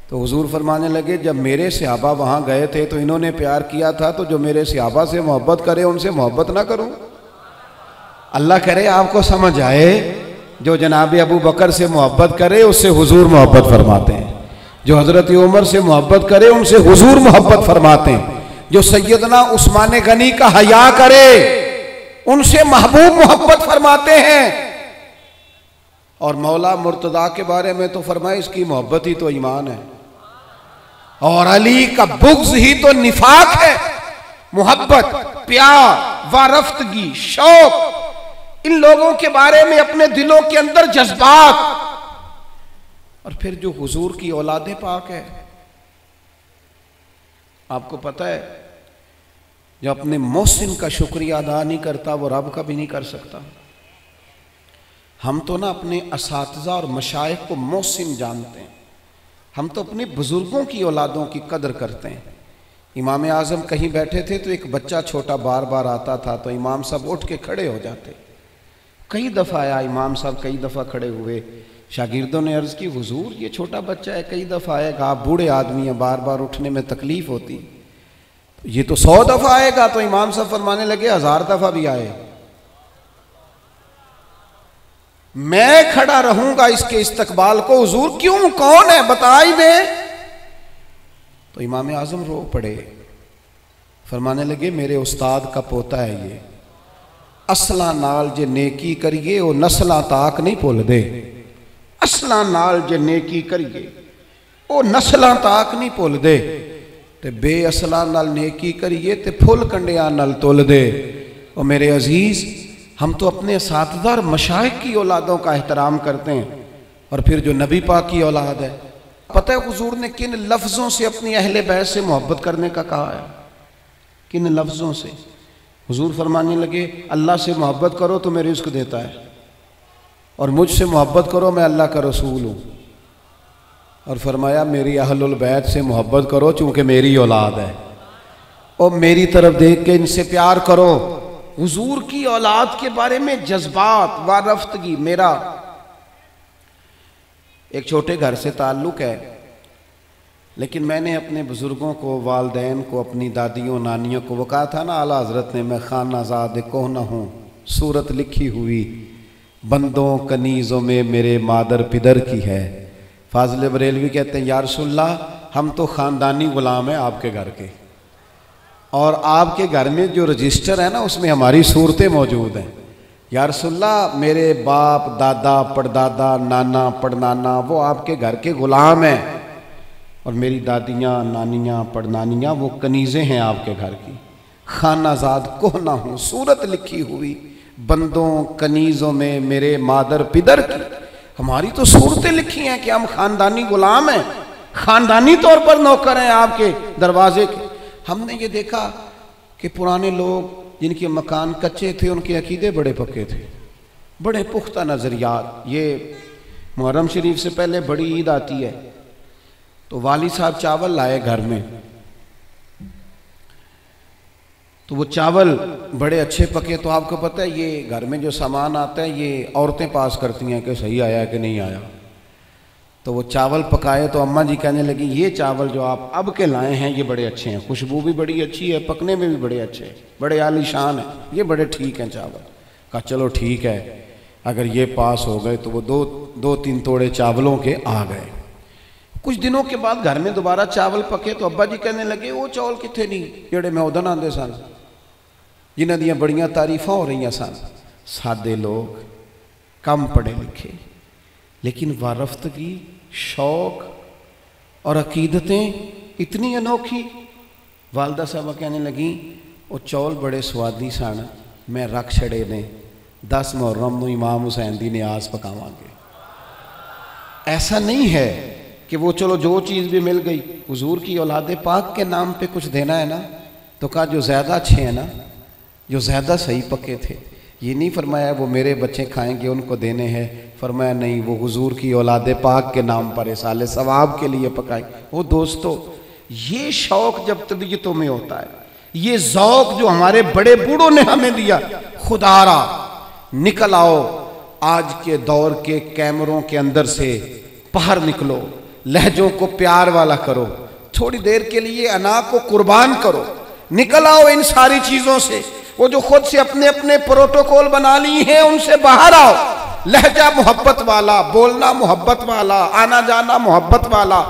तो हुजूर फरमाने लगे, जब मेरे सिहाबा वहाँ गए थे तो इन्होंने प्यार किया था तो जो मेरे सिहाबा से मोहब्बत करे, उनसे मोहब्बत ना करूँ। अल्लाह करे, आपको समझ आए? जो जनाब अबू बकर से मोहब्बत करे, उससे हुजूर मोहब्बत फरमाते हैं। जो हज़रत उमर से मोहब्बत करे, उनसे हुजूर मोहब्बत फरमाते हैं। जो सैदना उस्मान गनी का हया करे, उनसे महबूब मोहब्बत फरमाते हैं। और मौला मुर्तदा के बारे में तो फरमाए, इसकी मोहब्बत ही तो ईमान है। और अली का बुग्ज ही तो निफाक है। मोहब्बत, प्यार, वारफ्तगी, शौक इन लोगों के बारे में अपने दिलों के अंदर जज्बात। और फिर जो हुजूर की औलादे पाक है, आपको पता है, जो अपने मोहसिन का शुक्रिया अदा नहीं करता, वो रब का भी नहीं कर सकता। हम तो ना अपने इस और मशाइ को मोहसिन जानते हैं। हम तो अपने बुज़ुर्गों की औलादों की कदर करते हैं। इमाम आज़म कहीं बैठे थे तो एक बच्चा छोटा बार बार आता था तो इमाम साहब उठ के खड़े हो जाते। कई दफ़ा आया, इमाम साहब कई दफ़ा खड़े हुए। शागिर्दों ने अर्ज़ की, हुजूर, ये छोटा बच्चा है, कई दफ़ा आएगा, आप बूढ़े आदमी हैं बार बार उठने में तकलीफ़ होती। ये तो सौ दफ़ा आएगा तो इमाम साहब फरमाने लगे, हज़ार दफ़ा भी आए। मैं खड़ा रहूँगा इसके इस्तकबाल को, हजूर, क्यों? कौन है? बता ही दे। तो इमाम आज़म रो पड़े। फरमाने लगे, मेरे उस्ताद का पोता है ये। असला नाल जे नेकी करिए नस्ल ताक नहीं भुल दे असला नाल जे नेकी करिए नस्ल ताक नहीं भुल दे ते बेअसला नाल नेकी करिए फुल कंडिया नाल तुल दे और मेरे अज़ीज़, हम तो अपने सातदार मशाइ की औलादों का एहतराम करते हैं, और फिर जो नबी पाक की औलाद है, पता है हजूर ने किन लफ्ज़ों से अपनी अहले बैस से मोहब्बत करने का कहा है? किन लफ्ज़ों से? हजूर फरमाने लगे, अल्लाह से मोहब्बत करो तो मैं रिस्क देता है। और मुझसे मोहब्बत करो, मैं अल्लाह का रसूल हूँ। और फरमाया, मेरी अहलुल बैत से मोहब्बत करो, चूँकि मेरी औलाद है। और मेरी तरफ़ देख के इनसे प्यार करो। हुजूर की औलाद के बारे में जज्बात व रफ्तगी, मेरा एक छोटे घर से ताल्लुक़ है। लेकिन मैंने अपने बुज़ुर्गों को, वालदेन को, अपनी दादियों, नानियों को वो कहा था ना, आला हज़रत ने, मैं खान आज़ाद कोहना हूँ? सूरत लिखी हुई, बंदों, कनीज़ों में मेरे मादर पिदर की है। फाजिल बरेलवी कहते हैं यारसुल्ला हम तो ख़ानदानी ग़ुलाम हैं आपके घर के। और आपके घर में जो रजिस्टर है ना, उसमें हमारी सूरतें मौजूद हैं। यारसुल्ला मेरे बाप, दादा पड़दादा नाना पड़नाना वो आपके घर के ग़ुलाम हैं। और मेरी दादियाँ, नानियाँ, पड़नानियाँ, वो कनीज़ें हैं आपके घर की। खानाजाद को ना हूँ, सूरत लिखी हुई, बंदों, कनीज़ों में मेरे मादर पिदर की। हमारी तो सूरतें लिखी हैं कि हम ख़ानदानी ग़ुलाम हैं। ख़ानदानी तौर पर नौकर हैं आपके दरवाजे के। हमने ये देखा कि पुराने लोग, जिनके मकान कच्चे थे, उनके अकीदे बड़े पक्के थे। बड़े पुख्ता नज़रियात। ये मुहर्रम शरीफ से पहले बड़ी ईद आती है। तो वाली साहब चावल लाए घर में। तो वो चावल बड़े अच्छे पके तो आपको पता है, ये घर में जो सामान आता है, ये औरतें पास करती हैं कि सही आया कि नहीं आया। तो वो चावल पकाए तो अम्मा जी कहने लगी, ये चावल जो आप अब के लाए हैं, ये बड़े अच्छे हैं। खुशबू भी बड़ी अच्छी है, पकने में भी बड़े अच्छे हैं। बड़े आलीशान हैं। ये बड़े ठीक हैं चावल। कहा, चलो ठीक है, अगर ये पास हो गए तो वो दो दो तीन तोड़े चावलों के आ गए। कुछ दिनों के बाद घर में दोबारा चावल पके तो अब्बा जी कहने लगे वो चावल कितने नहीं, जेड़े मैं उदन आते सन। जिन्हों दड़िया तारीफा हो रही सन। सादे लोग, कम पढ़े लिखे। लेकिन वारफ्तगी, शौक और अकीदतें इतनी अनोखी। वालदा साहबा कहने लगी वो चौल बड़े स्वादी सन, मैं रख छड़े ने। दस मुहर्रम इमाम हुसैन की न्याज पकावे ऐसा नहीं है। कि वो चलो जो चीज़ भी मिल गई, हजूर की औलाद पाक के नाम पे कुछ देना है ना तो कहा जो ज़्यादा अच्छे हैं ना, जो ज़्यादा सही पके थे। ये नहीं फरमाया वो मेरे बच्चे खाएँगे, उनको देने हैं। फरमाया नहीं, वो हुजूर की औलाद पाक के नाम पर साल सवाब के लिए पकाए। वो दोस्तों, ये शौक जब तबीयतों में होता है, ये जौक जो हमारे बड़े बूढ़ों ने हमें दिया, खुदारा, निकल आओ, आज के दौर के कैमरों के अंदर से बाहर निकलो। लहजों को प्यार वाला करो। थोड़ी देर के लिए अना को कुर्बान करो। निकल आओ इन सारी चीज़ों से। वो जो खुद से अपने अपने प्रोटोकॉल बना ली हैं, उनसे बाहर आओ। लहजा मोहब्बत वाला, बोलना मोहब्बत वाला, आना जाना मोहब्बत वाला।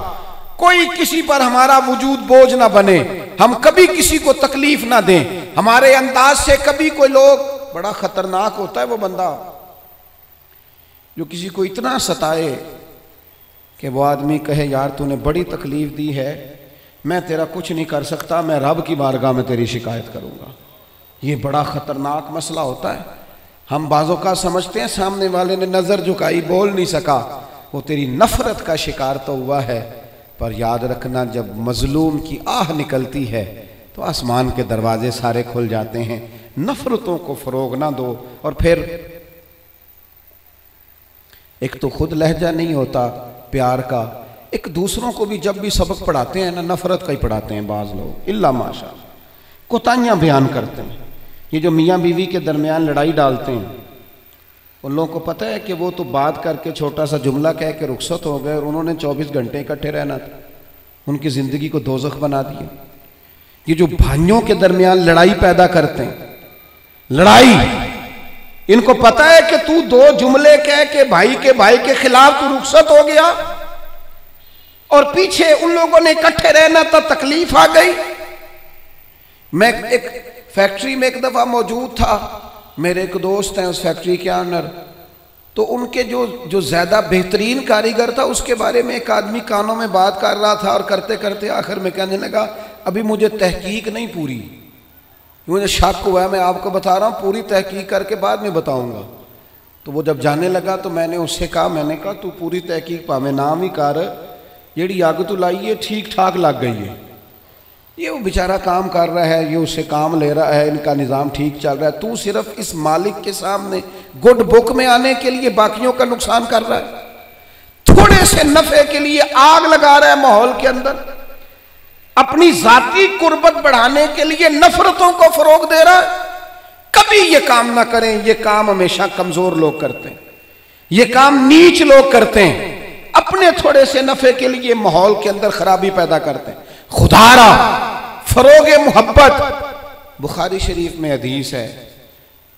कोई किसी पर हमारा वजूद बोझ ना बने। हम कभी किसी को तकलीफ़ ना दें। हमारे अंदाज से कभी कोई लोग, बड़ा खतरनाक होता है वो बंदा। जो किसी को इतना सताए कि वो आदमी कहे, यार, तूने बड़ी तकलीफ़ दी है, मैं तेरा कुछ नहीं कर सकता, मैं रब की बारगाह में तेरी शिकायत करूँगा। ये बड़ा ख़तरनाक मसला होता है। हम बाज़ों का समझते हैं, सामने वाले ने नज़र झुकाई, बोल नहीं सका। वो तेरी नफ़रत का शिकार तो हुआ है, पर याद रखना, जब मजलूम की आह निकलती है तो आसमान के दरवाजे सारे खुल जाते हैं। नफ़रतों को फ़रोग ना दो, और फिर, एक तो खुद लहजा नहीं होता प्यार का। एक दूसरों को भी जब भी सबक पढ़ाते हैं ना, नफ़रत का ही पढ़ाते हैं बाज़ लोग। इल्ला माशा कोताहियाँ बयान करते हैं। ये जो मियाँ बीवी के दरमियान लड़ाई डालते हैं, उन लोगों को पता है कि वो तो बात करके छोटा सा जुमला कह के रुखसत हो गए और उन्होंने 24 घंटे इकट्ठे रहना था। उनकी ज़िंदगी को दोजख बना दिया। ये जो भाइयों के दरमियान लड़ाई पैदा करते हैं, लड़ाई इनको पता है कि तू दो जुमले कह के भाई के भाई के खिलाफ तू रुखसत हो गया। और पीछे उन लोगों ने इकट्ठे रहना था तकलीफ़ आ गई। मैं एक फैक्ट्री में एक दफ़ा मौजूद था। मेरे एक दोस्त हैं उस फैक्ट्री के ऑनर तो उनके जो जो ज़्यादा बेहतरीन कारीगर था, उसके बारे में एक आदमी कानों में बात कर रहा था और करते करते आखिर में कहने लगा, अभी मुझे तहकीक नहीं पूरी। मुझे शक हुआ है, मैं आपको बता रहा हूँ, पूरी तहकीक करके बाद में बताऊँगा। तो वो जब जाने लगा तो मैंने उससे कहा, मैंने कहा, तू पूरी तहकीक पावे, नाम ही कर। जी अग तू लाई है ठीक ठाक लग गई है। ये वो बेचारा काम कर रहा है, ये उससे काम ले रहा है, इनका निज़ाम ठीक चल रहा है। तू सिर्फ़ इस मालिक के सामने गुड बुक में आने के लिए बाकियों का नुकसान कर रहा है। थोड़े से नफे के लिए आग लगा रहा है माहौल के अंदर। अपनी जाति कुर्बत बढ़ाने के लिए नफरतों को फरोग दे रहा है। कभी ये काम ना करें, ये काम हमेशा कमज़ोर लोग करते हैं। ये काम नीच लोग करते हैं। अपने थोड़े से नफे के लिए माहौल के अंदर खराबी पैदा करते हैं। खुदारा, फरोग मोहब्बत। बुखारी शरीफ में हदीस है।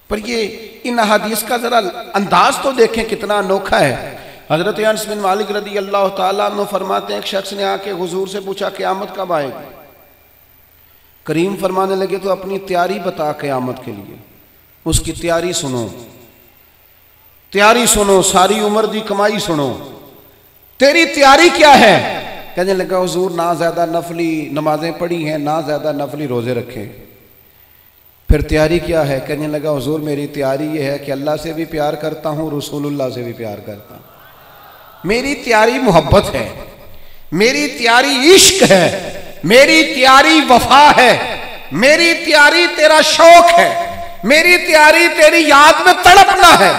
पर ये इन हदीस का ज़रा अंदाज तो देखें कितना अनोखा है। हज़रत बिन मालिक रदी अल्लाह तु फरमाते हैं, एक शख्स ने आके हजूर से पूछा, क़यामत कब आएगी? करीम फरमाने लगे तो अपनी तैयारी बता क़यामत के लिए। उसकी तैयारी सुनो। तैयारी सुनो, सारी उम्र की कमाई सुनो। तेरी तैयारी क्या है? कहने लगा, हजूर, ना ज़्यादा नफली नमाजें पढ़ी हैं, ना ज़्यादा नफली रोज़े रखे। फिर तैयारी क्या है? कहने लगा, हजूर, मेरी तैयारी ये है कि अल्लाह से भी प्यार करता हूँ, रसूलुल्लाह से भी प्यार करता हूँ। मेरी तैयारी मोहब्बत है। मेरी तैयारी इश्क है। मेरी तैयारी वफा है। मेरी तैयारी तेरा शौक है। मेरी तैयारी तेरी याद में तड़पना है।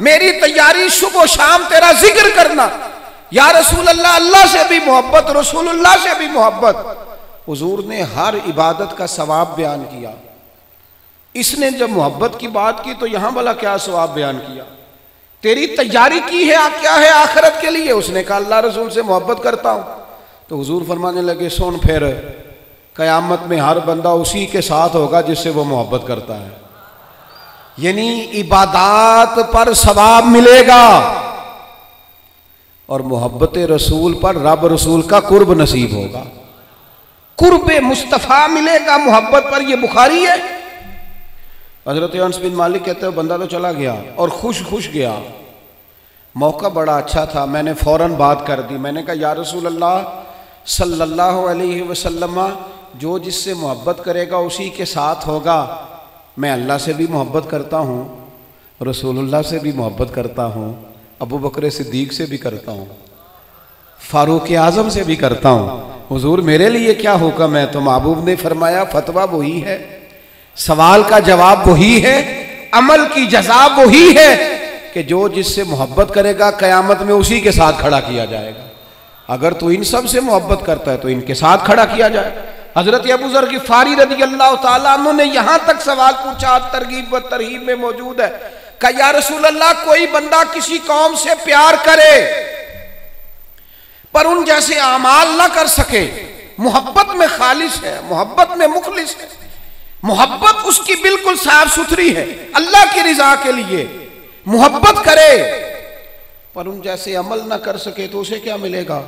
मेरी तैयारी सुबह शाम तेरा ज़िक्र करना। या रसूल अल्लाह अल्लाह से भी मोहब्बत रसूल अल्लाह से भी मोहब्बत। हजूर ने हर इबादत का सवाब बयान किया। इसने जब मोहब्बत की बात की तो यहाँ वाला क्या सवाब बयान किया? तेरी तैयारी की है क्या है आखिरत के लिए? उसने कहा, अल्लाह रसूल से मोहब्बत करता हूँ। तो हजूर फरमाने लगे, सुन फिर, कयामत में हर बंदा उसी के साथ होगा जिससे वो मोहब्बत करता है। यानी इबादात पर सवाब मिलेगा। और मोहब्बत रसूल पर रब रसूल का कुर्ब नसीब होगा। कुर्ब मुस्तफ़ा मिलेगा, मोहब्बत पर यह बुखारी है। हज़रत बिन मालिक कहते हो, बंदा तो चला गया और खुश खुश गया। मौका बड़ा अच्छा था, मैंने फ़ौरन बात कर दी। मैंने कहा, या रसूल अल्लाह सल्लल्लाहु अलैहि वसल्लम, जो जिससे मोहब्बत करेगा उसी के साथ होगा। मैं अल्लाह से भी मोहब्बत करता हूँ, रसूलुल्लाह से भी मोहब्बत करता हूँ, अबू बकर सिद्दीक से भी करता हूँ, फारूक आज़म से भी करता हूँ। हुजूर, मेरे लिए क्या हुक्म है? तो महबूब ने फरमाया, फतवा वही है। सवाल का जवाब वही है, अमल की जजाब वही है कि जो जिससे मोहब्बत करेगा, कयामत में उसी के साथ खड़ा किया जाएगा। अगर तो इन सबसे मोहब्बत करता है तो इनके साथ खड़ा किया जाए। हज़रत अबू जर की फारी रदी अल्लाह ने यहाँ तक सवाल पूछा तरगीब तरहीब में मौजूद है? का या रसूल अल्लाह कोई बंदा किसी कौम से प्यार करे, पर उन जैसे अमाल ना कर सके। मोहब्बत में खालिश है, मोहब्बत में मुखलिस है। मोहब्बत उसकी बिल्कुल साफ़ सुथरी है। अल्लाह की रिजा के लिए मोहब्बत करे, पर उन जैसे अमल ना कर सके तो उसे क्या मिलेगा?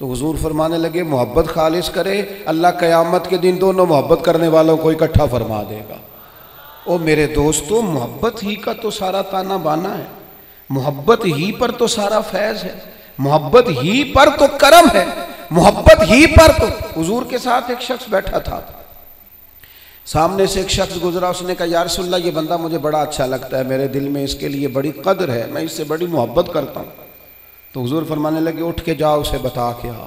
तो हुजूर फरमाने लगे, मोहब्बत खालिश करे, अल्लाह कयामत के दिन दोनों मोहब्बत करने वालों को इकट्ठा फरमा देगा। ओ मेरे दोस्तों, मोहब्बत ही का तो सारा ताना बाना है। मोहब्बत ही पर तो सारा फैज है। मोहब्बत ही पर तो करम है। मोहब्बत ही पर तो हुजूर के साथ एक शख्स बैठा था। सामने से एक शख्स गुजरा, उसने कहा, यार सुल्ला, ये बंदा मुझे बड़ा अच्छा लगता है, मेरे दिल में इसके लिए बड़ी कदर है, मैं इससे बड़ी मोहब्बत करता हूँ। तो हुजूर फरमाने लगे, उठ के जाओ, उसे बता के आ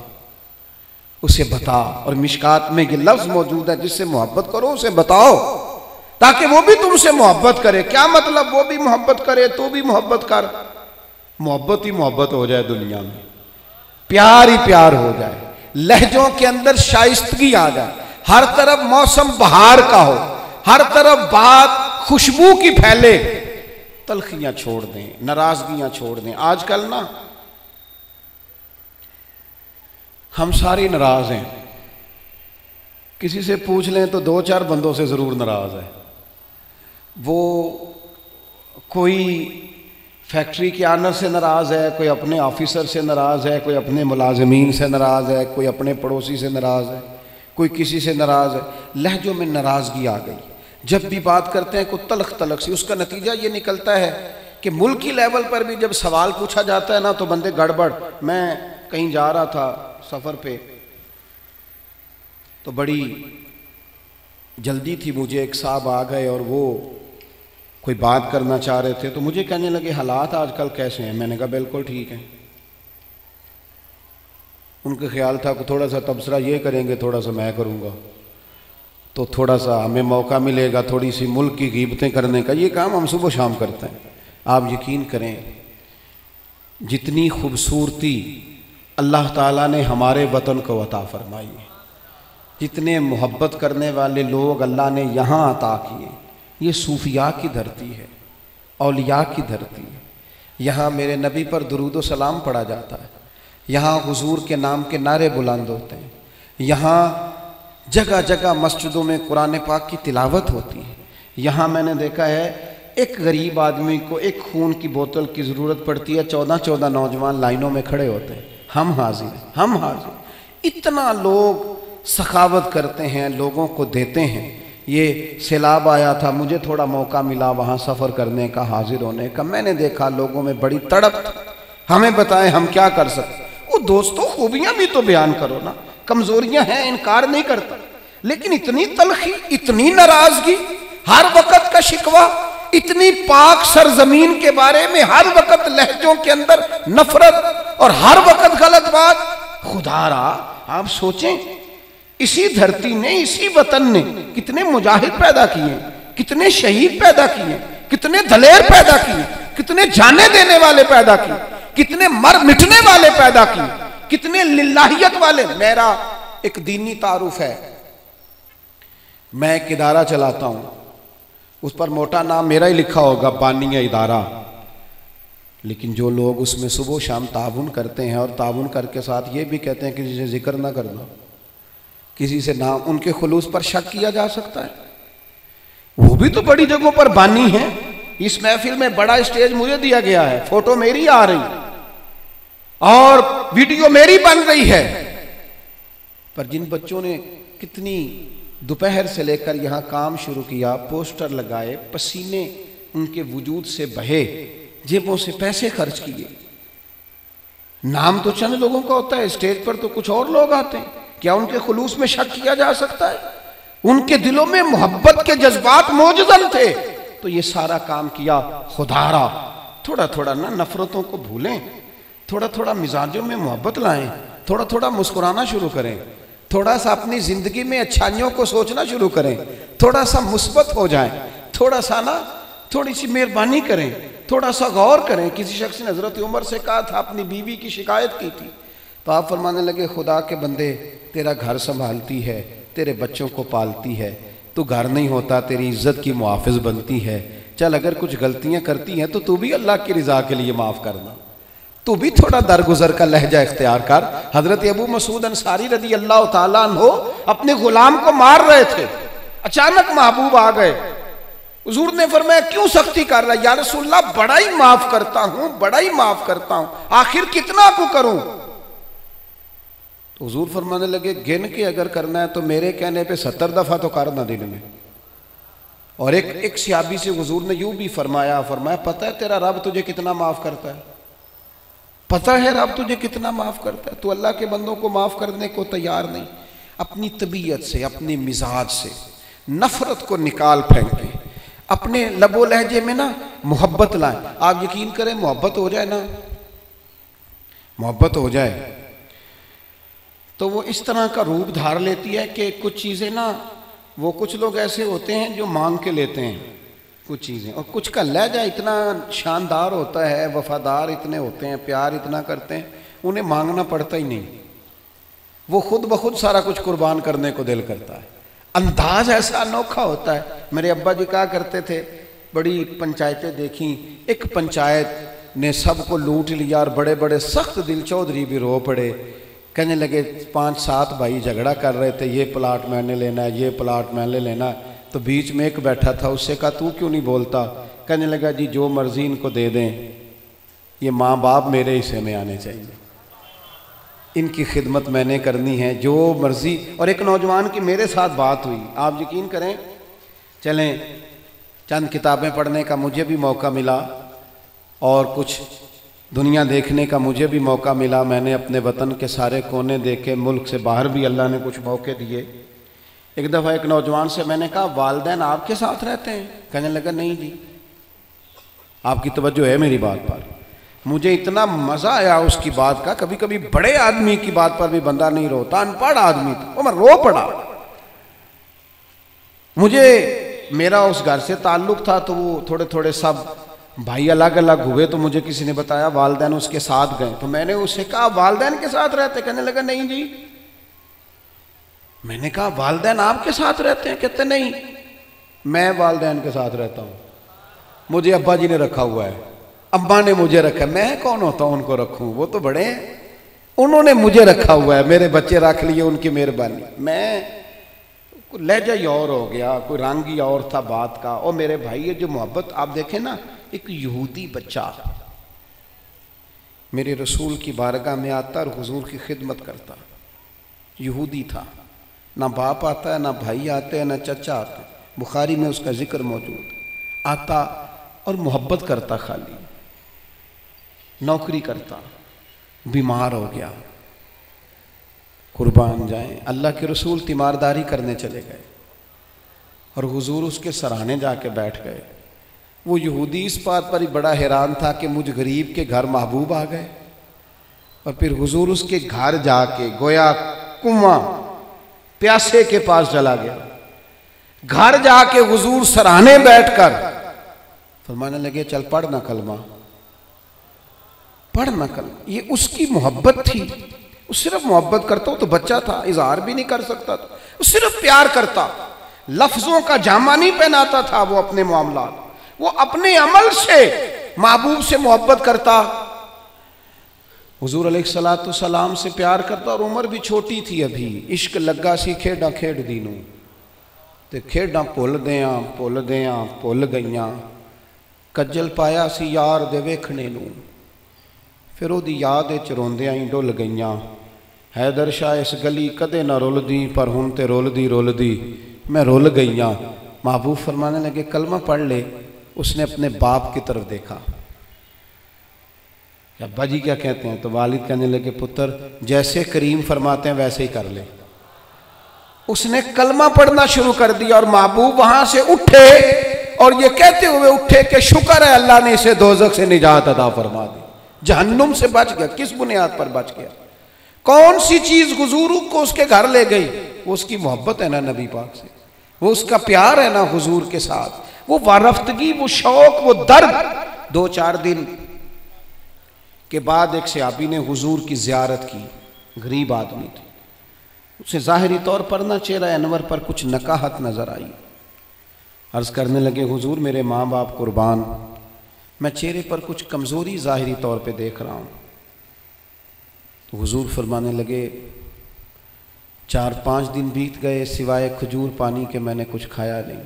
उसे बता, और मिशकात में ये लफ्ज मौजूद है, जिससे मोहब्बत करो, उसे बताओ, ताकि वो भी तुमसे मोहब्बत करे। क्या मतलब? वो भी मोहब्बत करे तो भी मोहब्बत कर। मोहब्बत ही मोहब्बत हो जाए दुनिया में। प्यार ही प्यार हो जाए। लहजों के अंदर शाइस्तगी आ जाए। हर तरफ़ मौसम बहार का हो, हर तरफ़ बात खुशबू की फैले। तलखियाँ छोड़ दें, नाराजगियाँ छोड़ दें। आजकल ना, हम सारे नाराज़ हैं। किसी से पूछ लें तो दो चार बंदों से ज़रूर नाराज़ है। वो कोई फैक्ट्री के आनर से नाराज़ है, कोई अपने ऑफिसर से नाराज़ है, कोई अपने मुलाजमीन से नाराज़ है, कोई अपने पड़ोसी से नाराज़ है। कोई किसी से नाराज़ है, लहजों में नाराज़गी आ गई। जब भी बात करते हैं, कोई तलख तलख से, उसका नतीजा ये निकलता है कि मुल्क लेवल पर भी जब सवाल पूछा जाता है ना तो बंदे गड़बड़। मैं कहीं जा रहा था सफ़र पे तो बड़ी जल्दी थी मुझे, एक साहब आ गए और वो कोई बात करना चाह रहे थे तो मुझे कहने लगे, हालात आजकल कैसे हैं? मैंने कहा, बिल्कुल ठीक है। उनका ख्याल था कि थोड़ा सा तबसरा ये करेंगे, थोड़ा सा मैं करूँगा। तो थोड़ा सा हमें मौका मिलेगा थोड़ी सी मुल्क की कीमतें करने का। ये काम हम सुबह शाम करते हैं। आप यकीन करें, जितनी खूबसूरती अल्लाह ताला ने हमारे वतन को अता फरमाई है, जितने मोहब्बत करने वाले लोग अल्लाह ने यहाँ अता किए, ये सूफिया की धरती है अलिया की धरती है। यहाँ मेरे नबी पर दरूद सलाम पढ़ा जाता है। यहाँ हुजूर के नाम के नारे बुलंद होते हैं। यहाँ जगह जगह मस्जिदों में कुरान पाक की तिलावत होती है। यहाँ मैंने देखा है, एक गरीब आदमी को एक खून की बोतल की ज़रूरत पड़ती है चौदह चौदह नौजवान लाइनों में खड़े होते हैं। हम हाजिर हम हाजिर इतना लोग सखावत करते हैं, लोगों को देते हैं। ये सैलाब आया था, मुझे थोड़ा मौका मिला वहाँ सफ़र करने का, हाजिर होने का। मैंने देखा, लोगों में बड़ी तड़प हमें बताएँ, हम क्या कर सकते दोस्तों, खूबियाँ भी तो बयान करो ना। कमजोरियाँ हैं, इनकार नहीं करता। लेकिन इतनी तलखी, इतनी नाराज़गी, हर वक्त का शिकवा, इतनी पाक सरजमीन के बारे में हर वक्त लहजों के अंदर नफरत और हर वक्त गलत बात, खुदारा, आप सोचें, इसी धरती ने, इसी वतन ने कितने मुजाहिद पैदा किए, कितने शहीद पैदा किए, कितने दलेर पैदा किए, कितने जाने देने वाले पैदा किए। कितने मर मिटने वाले पैदा किए, कितने लिल्लाहियत वाले। मेरा एक दीनी तारुफ है। मैं एक इदारा चलाता हूँ। उस पर मोटा नाम मेरा ही लिखा होगा बानिया इदारा। लेकिन जो लोग उसमें सुबह शाम ताउन करते हैं और ताउन करके साथ ये भी कहते हैं किसी से ज़िक्र ना करना किसी से नाम उनके खलूस पर शक किया जा सकता है। वो भी तो बड़ी जगहों पर बानी है। इस महफिल में बड़ा स्टेज मुझे दिया गया है, फ़ोटो मेरी आ रही और वीडियो मेरी बन रही है। पर जिन बच्चों ने कितनी दोपहर से लेकर यहाँ काम शुरू किया, पोस्टर लगाए, पसीने उनके वजूद से बहे, जेबों से पैसे खर्च किए। नाम तो चंद लोगों का होता है, स्टेज पर तो कुछ और लोग आते हैं। क्या उनके खुलूस में शक किया जा सकता है? उनके दिलों में मोहब्बत के जज्बात मौजूदन थे। तो ये सारा काम किया खुदारा। थोड़ा थोड़ा ना नफरतों को भूलें थोड़ा थोड़ा मिजाजों में मोहब्बत लाएँ थोड़ा थोड़ा मुस्कुराना शुरू करें थोड़ा सा अपनी ज़िंदगी में अच्छाइयों को सोचना शुरू करें थोड़ा सा मुस्बत हो जाए थोड़ा सा ना थोड़ी सी मेहरबानी करें थोड़ा सा गौर करें। किसी शख्स ने हज़रत उमर से कहा था, अपनी बीवी की शिकायत की थी तो आप फरमाने लगे, खुदा के बंदे, तेरा घर संभालती है, तेरे बच्चों को पालती है तू घर नहीं होता, तेरी इज़्ज़त की मुहाफ़ बनती है। चल, अगर कुछ गलतियाँ करती हैं तो तू भी अल्लाह की रज़ा के लिए माफ़ करना। तू भी थोड़ा दरगुजर का लहजा इख्तियार कर। हज़रत अबू मसूद अंसारी रदी अल्लाह तला हो अपने गुलाम को मार रहे थे। अचानक महबूब आ गए। हजूर ने फरमाया, क्यों सख्ती कर रहा है? या रसुल्ला बड़ा ही माफ़ करता हूँ, बड़ा ही माफ़ करता हूँ। आखिर कितना को करूँ? तो हजूर फरमाने लगे, गिन के अगर करना है तो मेरे कहने पे सत्तर दफ़ा तो करना दिन में। और एक एक सियाबी से हजूर ने यूँ भी फरमाया फरमाया, पता है तेरा रब तुझे कितना माफ़ करता है? पता है रब तुझे कितना माफ़ करता है? तू अल्लाह के बंदों को माफ़ करने को तैयार नहीं। अपनी तबीयत से, अपने मिजाज से, नफ़रत को निकाल फेंक फेंके अपने लबो लहजे में ना मोहब्बत लाए। आप यकीन करें, मोहब्बत हो जाए ना? मोहब्बत हो जाए। तो वो इस तरह का रूप धार लेती है कि कुछ चीज़ें ना, वो कुछ लोग ऐसे होते हैं जो मांग के लेते हैं कुछ चीज़ें। और कुछ का लहजा इतना शानदार होता है, वफादार इतने होते हैं, प्यार इतना करते हैं, उन्हें मांगना पड़ता ही नहीं। वो खुद ब खुद सारा कुछ कुर्बान करने को दिल करता है। अंदाज ऐसा अनोखा होता है। मेरे अब्बा जी कहा करते थे? बड़ी पंचायतें देखी। एक पंचायत ने सबको लूट लिया और बड़े बड़े सख्त दिल चौधरी भी रो पड़े। कहने लगे, पाँच सात भाई झगड़ा कर रहे थे, ये प्लाट मैंने लेना है, ये प्लाट मैंने लेना है। तो बीच में एक बैठा था, उससे कहा, तू क्यों नहीं बोलता? कहने लगा, जी, जो मर्ज़ी इनको दे दें, ये माँ बाप मेरे हिस्से में आने चाहिए। इनकी खिदमत मैंने करनी है, जो मर्ज़ी। और एक नौजवान की मेरे साथ बात हुई। आप यकीन करें, चलें, चंद किताबें पढ़ने का मुझे भी मौका मिला और कुछ दुनिया देखने का मुझे भी मौका मिला। मैंने अपने वतन के सारे कोने देखे, मुल्क से बाहर भी अल्लाह ने कुछ मौके दिए। एक दफ़ा एक नौजवान से मैंने कहा, वालदेन आपके साथ रहते हैं? कहने लगा, नहीं जी। आपकी तवज्जो है मेरी बात पर। मुझे इतना मज़ा आया उसकी बात का कभी कभी बड़े आदमी की बात पर भी बंदा नहीं रोता, अनपढ़ आदमी था। वो मैं रो पड़ा। मुझे मेरा उस घर से ताल्लुक था तो वो थोड़े थोड़े सब भाई अलग अलग हुए तो मुझे किसी ने बताया, वालदेन उसके साथ गए। तो मैंने उसे कहा, वालदेन के साथ रहते? कहने लगा, नहीं जी। मैंने कहा, वालदेन आपके साथ रहते हैं? कहते, नहीं, मैं वालदेन के साथ रहता हूँ। मुझे अब्बा जी ने रखा हुआ है। अब्बा ने मुझे रखा है मैं कौन होता हूँ उनको रखूँ? वो तो बड़े हैं। उन्होंने मुझे रखा हुआ है, मेरे बच्चे रख लिए, उनकी मेहरबानी। मैं लहजा ही और हो गया, कोई रंग ही और था बात का। और मेरे भाई, ये जो मोहब्बत, आप देखें ना एक यहूदी बच्चा। मेरे रसूल की बारगाह में आता और हुजूर की खिदमत करता। यहूदी था। ना बाप आता है ना भाई आते हैं ना चचा आते। बुखारी में उसका ज़िक्र मौजूद। आता और मोहब्बत करता खाली। नौकरी करता। बीमार हो गया। कुर्बान जाए। अल्लाह के रसूल तीमारदारी करने चले गए। और हुजूर उसके सराहने जाके बैठ गए। वो यहूदी इस बात पर ही बड़ा हैरान था कि मुझ गरीब के घर महबूब आ गए। और फिर हुजूर उसके घर जाके गोया कुआ प्यासे के पास चला गया। घर जाके हुजूर सराहने बैठकर फरमाने लगे, चल, पढ़ ना कलमा। पढ़ ना कल ये उसकी मोहब्बत थी। वो सिर्फ़ मोहब्बत करता तो बच्चा था। इजहार भी नहीं कर सकता था। वो सिर्फ़ प्यार करता। लफ्जों का जामा नहीं पहनाता था वो अपने मामला वो अपने अमल से महबूब से मोहब्बत करता। हजूर सलाम से प्यार करता और उम्र भी छोटी थी अभी। इश्क लगा सी खेडा खेड दी तो खेडा भुल दिया भुल दिया भुल गई कज्जल पाया सी यार दे वेखने फिर वो याद रोंदिया ही डुल गई हैदर शाह इस गली कदे ना रुलदी, पर हूँ तो रुलदी रुलदी। मैं रुल गई हाँ महबूब फरमाने लगे, कलमा पढ़ ले। उसने अपने बाप की तरफ़ देखा। अब्बा जी क्या कहते हैं? तो वालिद कहने लगे, पुत्र, जैसे करीम फरमाते हैं, वैसे ही कर ले। उसने कलमा पढ़ना शुरू कर दिया और महबूब वहाँ से उठे और ये कहते हुए उठे कि शुक्र है, अल्लाह ने इसे दोजक से निजात अदा फरमा दी। जहन्नुम से बच गया, किस बुनियाद पर बच गया? कौन सी चीज़ गुजूर को उसके घर ले गई? वो उसकी मोहब्बत है ना नबी पाक से? वो उसका प्यार है ना हुजूर के साथ? वो वारफ्तगी, वो शौक, वो दर्द दो चार दिन के बाद एक सियाबी ने हुजूर की जियारत की। गरीब आदमी थी। उसे ज़ाहरी तौर पर ना चेहरा, अनवर पर कुछ नकाहत नज़र आई। अर्ज़ करने लगे, हुजूर, मेरे माँ बाप कुर्बान, मैं चेहरे पर कुछ कमज़ोरी ज़ाहरी तौर पे देख रहा हूँ। तो हुजूर फरमाने लगे, चार पाँच दिन बीत गए, सिवाय खजूर पानी के मैंने कुछ खाया नहीं।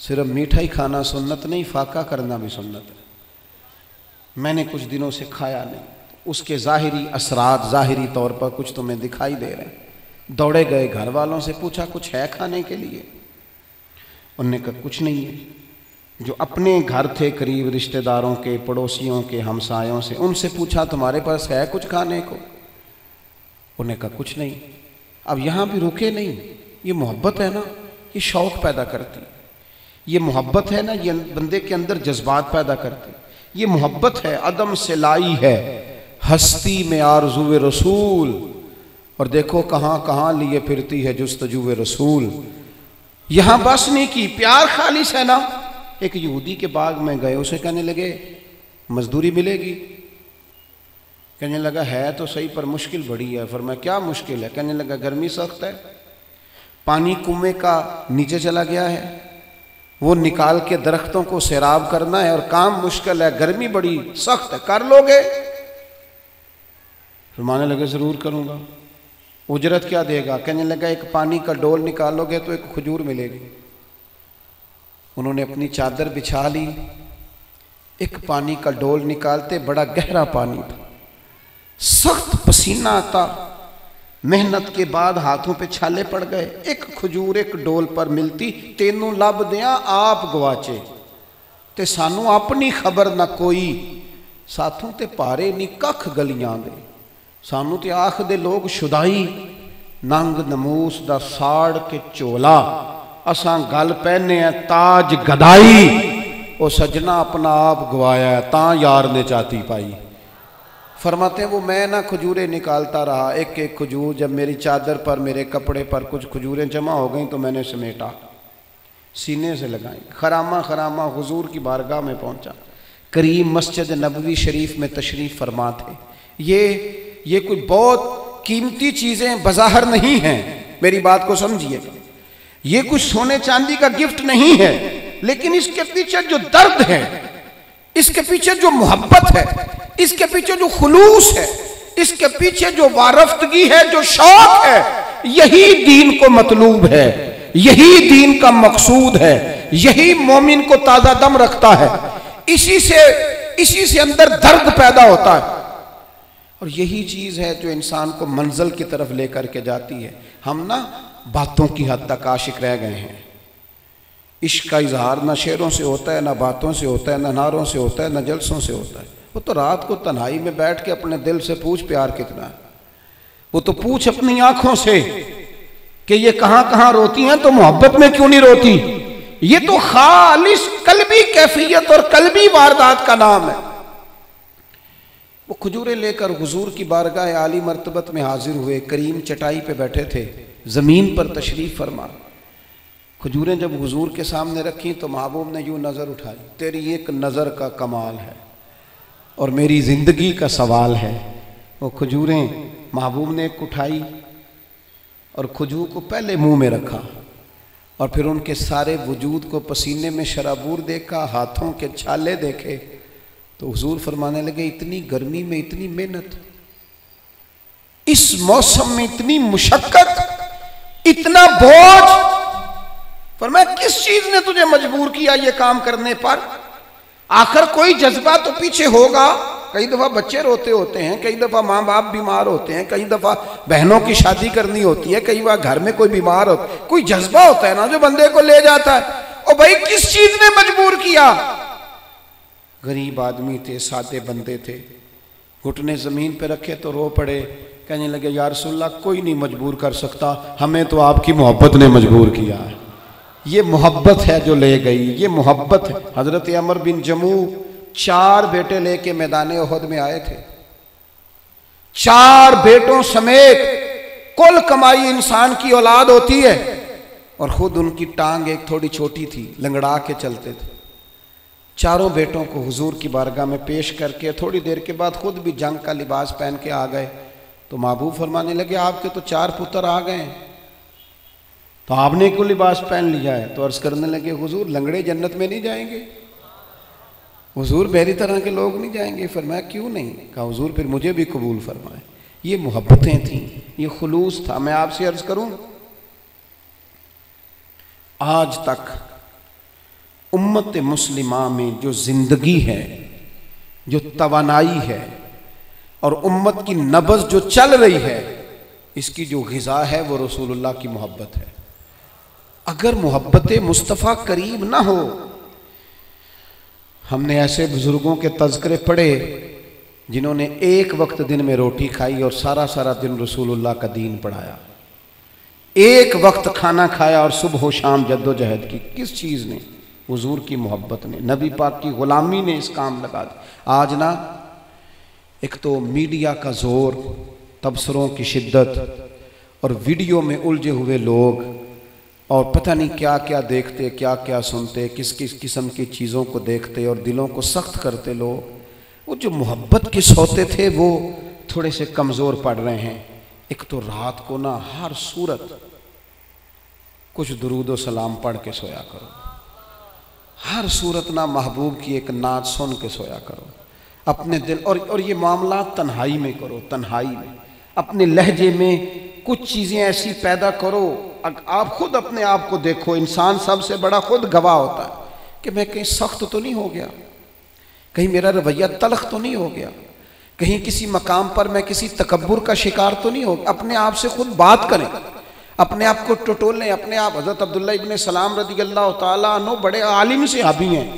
सिर्फ़ मीठा ही खाना सुन्नत नहीं, फाका करना भी सुन्नत है। मैंने कुछ दिनों से खाया नहीं। उसके ज़ाहरी असरात ज़ाहरी तौर पर कुछ तुम्हें दिखाई दे रहे हैं। दौड़े गए घर वालों से पूछा, कुछ है खाने के लिए? उनने कहा, कुछ नहीं है। जो अपने घर थे करीब रिश्तेदारों के, पड़ोसियों के, हमसायों से, उनसे पूछा, तुम्हारे पास है कुछ खाने को? उन्हें कहा, कुछ नहीं। अब यहाँ भी रुके नहीं। ये मोहब्बत है ना, ये शौक पैदा करती ये मोहब्बत है ना, ये बंदे के अंदर जज्बात पैदा करती। ये मोहब्बत है, अदम से लाई है, हस्ती में आरज़ू रसूल। और देखो कहाँ कहाँ लिए फिरती है जुस्तजु रसूल। यहाँ बस नहीं की, प्यार खालिश है ना। एक यहूदी के बाग में गए, उसे कहने लगे, मजदूरी मिलेगी। कहने लगा, है तो सही, पर मुश्किल बड़ी है। फिर मैं, क्या मुश्किल है? कहने लगा, गर्मी सख्त है। पानी कुएँ का नीचे चला गया है। वो निकाल के दरख्तों को सैराब करना है और काम मुश्किल है, गर्मी बड़ी सख्त है, कर लोगे? फिर माने लगे, ज़रूर करूँगा। उजरत क्या देगा? कहने लगा, एक पानी का डोल निकालोगे तो एक खजूर मिलेगी। उन्होंने अपनी चादर बिछा ली। एक पानी का डोल निकालते, बड़ा गहरा पानी था। सख्त पसीना आता। मेहनत के बाद हाथों पे छाले पड़ गए एक खजूर एक डोल पर मिलती तेनों लब दिया आप गवाचे ते सानू अपनी खबर ना कोई साथों ते पारे नी कख गलियाँ दे सानू ते आख दे लोग शुदाई नंग नमूस दा साड़ के चोला असा गल पहने ताज गदाई वो सजना अपना आप गवाया ता यार ने चाती पाई फरमाते हैं, वो मैं ना खजूरें निकालता रहा, एक एक खजूर, जब मेरी चादर पर, मेरे कपड़े पर कुछ खजूरें जमा हो गई तो मैंने समेटा, सीने से लगाई, खरामा खरामा हुजूर की बारगाह में पहुँचा, करीम मस्जिद नबवी शरीफ में तशरीफ़ फरमा थे, ये ये कोई बहुत कीमती चीज़ें बाहर नहीं हैं, मेरी बात को समझिए, ये कुछ सोने चांदी का गिफ्ट नहीं है, लेकिन इसके पीछे जो दर्द है, इसके पीछे जो मोहब्बत है इसके पीछे जो खुलूस है, इसके पीछे जो वारफ्तगी है, जो शौक है, यही दीन को मतलूब है, यही दीन का मकसूद है, यही मोमिन को ताज़ा दम रखता है। इसी से इसी से अंदर दर्द पैदा होता है। और यही चीज़ है जो इंसान को मंजिल की तरफ़ लेकर के जाती है। हम ना बातों की हद तक आशिक रह गए हैं। इश्क का इजहार ना शेरों से होता है, ना बातों से होता है, ना नारों से होता है, ना जलसों से होता है। वो तो रात को तन्हाई में बैठ के अपने दिल से पूछ, प्यार कितना है? वो तो पूछ अपनी आँखों से कि ये कहाँ कहाँ रोती हैं तो मोहब्बत में क्यों नहीं रोती? ये तो खालिश कलबी कैफियत और कलबी वारदात का नाम है। वो खजूरें लेकर हुजूर की बारगाह आली मरतबत में हाजिर हुए, करीम चटाई पे बैठे थे, ज़मीन पर तशरीफ़ फरमा। खजूरें जब हुजूर के सामने रखी तो महबूब ने यूँ नज़र उठाई, तेरी एक नज़र का कमाल है। और मेरी ज़िंदगी का सवाल है। वो खजूरें महबूब ने उठाई और खजूर को पहले मुँह में रखा और फिर उनके सारे वजूद को पसीने में शराबूर देखा, हाथों के छाले देखे। तो हुजूर फरमाने लगे, इतनी गर्मी में इतनी मेहनत, इस मौसम में इतनी मुशक्कत, इतना बोझ फरमाया किस चीज़ ने तुझे मजबूर किया ये काम करने पर? आखिर कोई जज्बा तो पीछे होगा? कई दफ़ा बच्चे रोते होते हैं, कई दफ़ा माँ बाप बीमार होते हैं, कई दफ़ा बहनों की शादी करनी होती है, कई बार घर में कोई बीमार हो कोई जज्बा होता है ना जो बंदे को ले जाता है। और भाई, किस चीज़ ने मजबूर किया? गरीब आदमी थे, सादे बंदे थे। घुटने ज़मीन पर रखे तो रो पड़े। कहने लगे, यार सुल्ला, कोई नहीं मजबूर कर सकता। हमें तो आपकी मोहब्बत ने मजबूर किया है। ये मोहब्बत है जो ले गई, ये मोहब्बत है। हज़रत अमर बिन जमू चार बेटे लेके मैदान उहद में आए थे। चार बेटों समेत कुल कमाई इंसान की औलाद होती है और खुद उनकी टांग एक थोड़ी छोटी थी, लंगड़ा के चलते थे। चारों बेटों को हुजूर की बारगाह में पेश करके थोड़ी देर के बाद खुद भी जंग का लिबास पहन के आ गए। तो महबूब फरमाने लगे, आपके तो चार पुत्र आ गए तो आपने को लिबास पहन लिया है? तो अर्ज़ करने लगे, हुजूर, लंगड़े जन्नत में नहीं जाएँगे। हुजूर मेरी तरह के लोग नहीं जाएँगे। फरमाया क्यों नहीं? कहा, हुजूर, फिर मुझे भी कबूल फरमाए। ये मोहब्बतें थी, ये खलूस था। मैं आपसे अर्ज़ करूँ? आज तक उम्मत मुस्लिमा में जो ज़िंदगी है, जो तवानाई है, और उम्मत की नबज जो चल रही है, इसकी जो गज़ा है, वो रसूलुल्लाह की मोहब्बत है। अगर मोहब्बत मुस्तफ़ा करीब ना हो, हमने ऐसे बुज़ुर्गों के तस्करे पढ़े जिन्होंने एक वक्त दिन में रोटी खाई और सारा सारा दिन रसूलुल्लाह का दीन पढ़ाया। एक वक्त खाना खाया और सुबह शाम जद्दोजहद की, किस चीज़ ने? हजूर की मोहब्बत ने, नबी पाक की ग़ुलामी ने इस काम लगा दी आज ना, एक तो मीडिया का ज़ोर, तबसरों की शिद्दत और वीडियो में उलझे हुए लोग और पता नहीं क्या क्या देखते, क्या क्या सुनते, किस किस किस्म की चीज़ों को देखते और दिलों को सख्त करते लोग। वो जो मोहब्बत के सोते थे, वो थोड़े से कमज़ोर पड़ रहे हैं। एक तो रात को ना हर सूरत कुछ दरूद सलाम पढ़ के सोया करो। हर सूरत ना महबूब की एक नाच सुन के सोया करो। अपने दिल, और और ये मामला तन्हाई में करो, तन्हाई में। अपने लहजे में कुछ चीज़ें ऐसी पैदा करो आप खुद अपने आप को देखो, इंसान सबसे बड़ा खुद गवाह होता है कि मैं कहीं सख्त तो नहीं हो गया, कहीं मेरा रवैया तलख तो नहीं हो गया, कहीं किसी मकाम पर मैं किसी तकबर का शिकार तो नहीं हो अपने आप से खुद बात करें, अपने आप को टटोलें, अपने आप हज़रत अब्दुल्ला इबन सलाम रदी अल्लाह तनो बड़े आलिम से हाबी हैं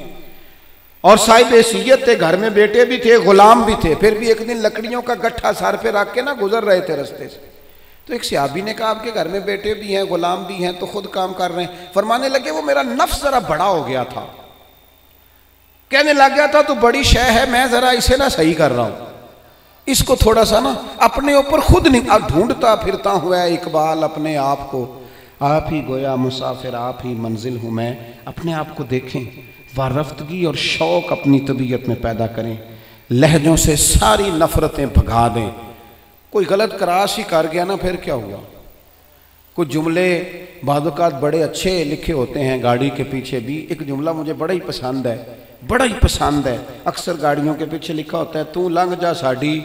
और साहिब हैसीयत थे, घर में बेटे भी थे, गुलाम भी थे, फिर भी एक दिन लकड़ियों का गट्ठा सर पे रख के ना गुजर रहे थे रस्ते से। तो एक सियाबी ने कहा, आपके घर में बेटे भी हैं, गुलाम भी हैं तो खुद काम कर रहे हैं। फरमाने लगे, वो मेरा नफ्स जरा बड़ा हो गया था। कहने लग गया था तो बड़ी शय है, मैं जरा इसे ना सही कर रहा हूँ। इसको थोड़ा सा ना अपने ऊपर खुद नहीं ढूंढता फिरता हुआ इकबाल अपने आप को। आप ही गोया मुसाफिर, आप ही मंजिल हूँ मैं। अपने आप को देखें, वारफ्तगी और शौक अपनी तबीयत में पैदा करें। लहजों से सारी नफ़रतें भगा दें। कोई गलत कराश ही कर गया ना, फिर क्या हुआ? कुछ जुमले बादुकात बड़े अच्छे लिखे होते हैं गाड़ी के पीछे भी। एक जुमला मुझे बड़ा ही पसंद है, बड़ा ही पसंद है। अक्सर गाड़ियों के पीछे लिखा होता है, तू लंघ जा साड़ी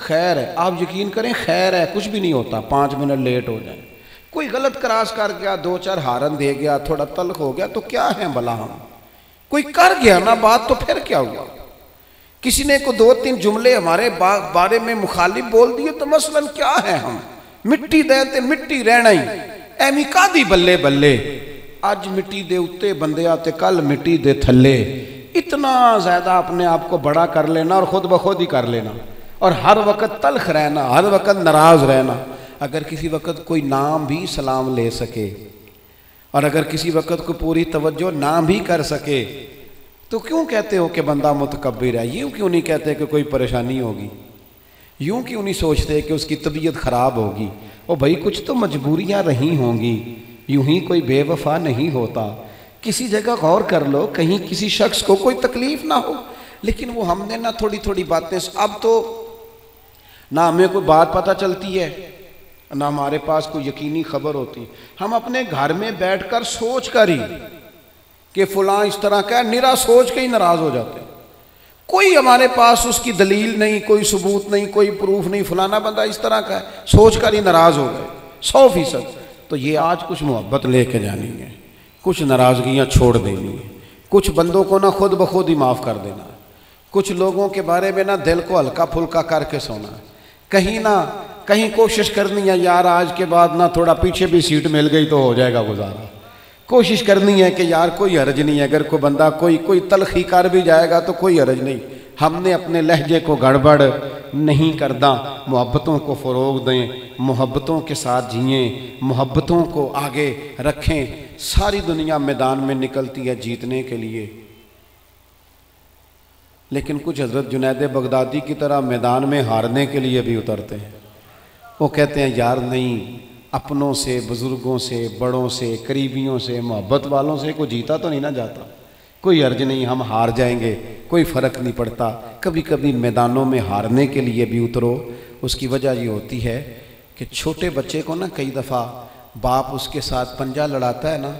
खैर है। आप यकीन करें, खैर है, कुछ भी नहीं होता, पाँच मिनट लेट हो जाए। कोई गलत क्रास कर गया, दो चार हारन दे गया, थोड़ा तलक हो गया तो क्या है भला हम? कोई कर गया ना बात तो फिर क्या हुआ? किसी ने को दो तीन जुमले हमारे बा, बारे में मुखालिफ बोल दिए तो मसलन क्या है हम? मिट्टी देते मिट्टी रहना ही। का दी बल्ले बल्ले। अज मिट्टी दे उत्ते बंदे आते कल मिट्टी दे इतना ज़्यादा अपने आप को बड़ा कर लेना और ख़ुद ब खुद ही कर लेना। और हर वक्त तलख रहना हर वक्त नाराज़ रहना। अगर किसी वक्त कोई नाम भी सलाम ले सके और अगर किसी वक्त को पूरी तवज्जो ना भी कर सके तो क्यों कहते हो कि बंदा मुतकबिर है? यूँ क्यों नहीं कहते कि कोई परेशानी होगी? यूँ क्यों नहीं सोचते कि उसकी तबीयत ख़राब होगी? ओ भाई, कुछ तो मजबूरियाँ रही होंगी। यूँ ही कोई बेवफा नहीं होता। किसी जगह गौर कर लो, कहीं किसी शख्स को कोई तकलीफ़ ना हो। लेकिन वो हमने ना थोड़ी थोड़ी बातें अब तो ना हमें कोई बात पता चलती है, ना हमारे पास कोई यकीनी खबर होती। हम अपने घर में बैठकर सोच कर ही कि फुला इस तरह का निरा सोच के ही नाराज़ हो जाते कोई हमारे पास उसकी दलील नहीं, कोई सबूत नहीं, कोई प्रूफ नहीं, फलाना बंदा इस तरह का है सोच कर ही नाराज़ हो गए। सौ फ़ीसद। तो ये आज कुछ मोहब्बत लेके जानी है, कुछ नाराज़गियाँ छोड़ देनी है, कुछ बंदों को ना खुद ब खुद ही माफ़ कर देना कुछ लोगों के बारे में ना दिल को हल्का फुल्का करके सोना कहीं ना, कहीं कोशिश करनी है, यार आज के बाद ना थोड़ा पीछे भी सीट मिल गई तो हो जाएगा गुजारा। कोशिश करनी है कि यार कोई हरज नहीं है, अगर कोई बंदा कोई कोई तलखी कर भी जाएगा तो कोई हरज नहीं। हमने अपने लहजे को गड़बड़ नहीं करदा। मोहब्बतों को फ़रोग दें, मोहब्बतों के साथ जिए, मोहब्बतों को आगे रखें। सारी दुनिया मैदान में निकलती है जीतने के लिए। लेकिन कुछ हज़रत जुनैद बगदादी की तरह मैदान में हारने के लिए भी उतरते हैं। वो कहते हैं, यार नहीं अपनों से, बुज़ुर्गों से, बड़ों से, करीबियों से, मोहब्बत वालों से कोई जीता तो नहीं ना जाता। कोई अर्ज़ नहीं, हम हार जाएँगे, कोई फ़र्क नहीं पड़ता। कभी कभी मैदानों में हारने के लिए भी उतरो। उसकी वजह ये होती है कि छोटे बच्चे को ना कई दफ़ा बाप उसके साथ पंजा लड़ाता है ना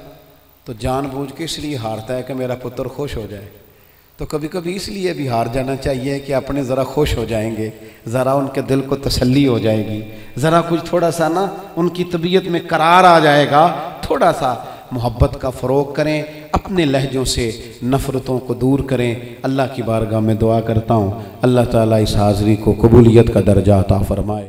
तो जानबूझ के इसलिए हारता है कि मेरा पुत्र खुश हो जाए। तो कभी कभी इसलिए भी हार जाना चाहिए कि अपने ज़रा खुश हो जाएँगे, ज़रा उनके दिल को तसल्ली हो जाएगी, ज़रा कुछ थोड़ा सा ना उनकी तबीयत में करार आ जाएगा थोड़ा सा मोहब्बत का फ़रोग करें, अपने लहजों से नफ़रतों को दूर करें। अल्लाह की बारगाह में दुआ करता हूँ। अल्लाह ताला इस हाज़री को कबूलियत का दर्जा अता फ़रमाए।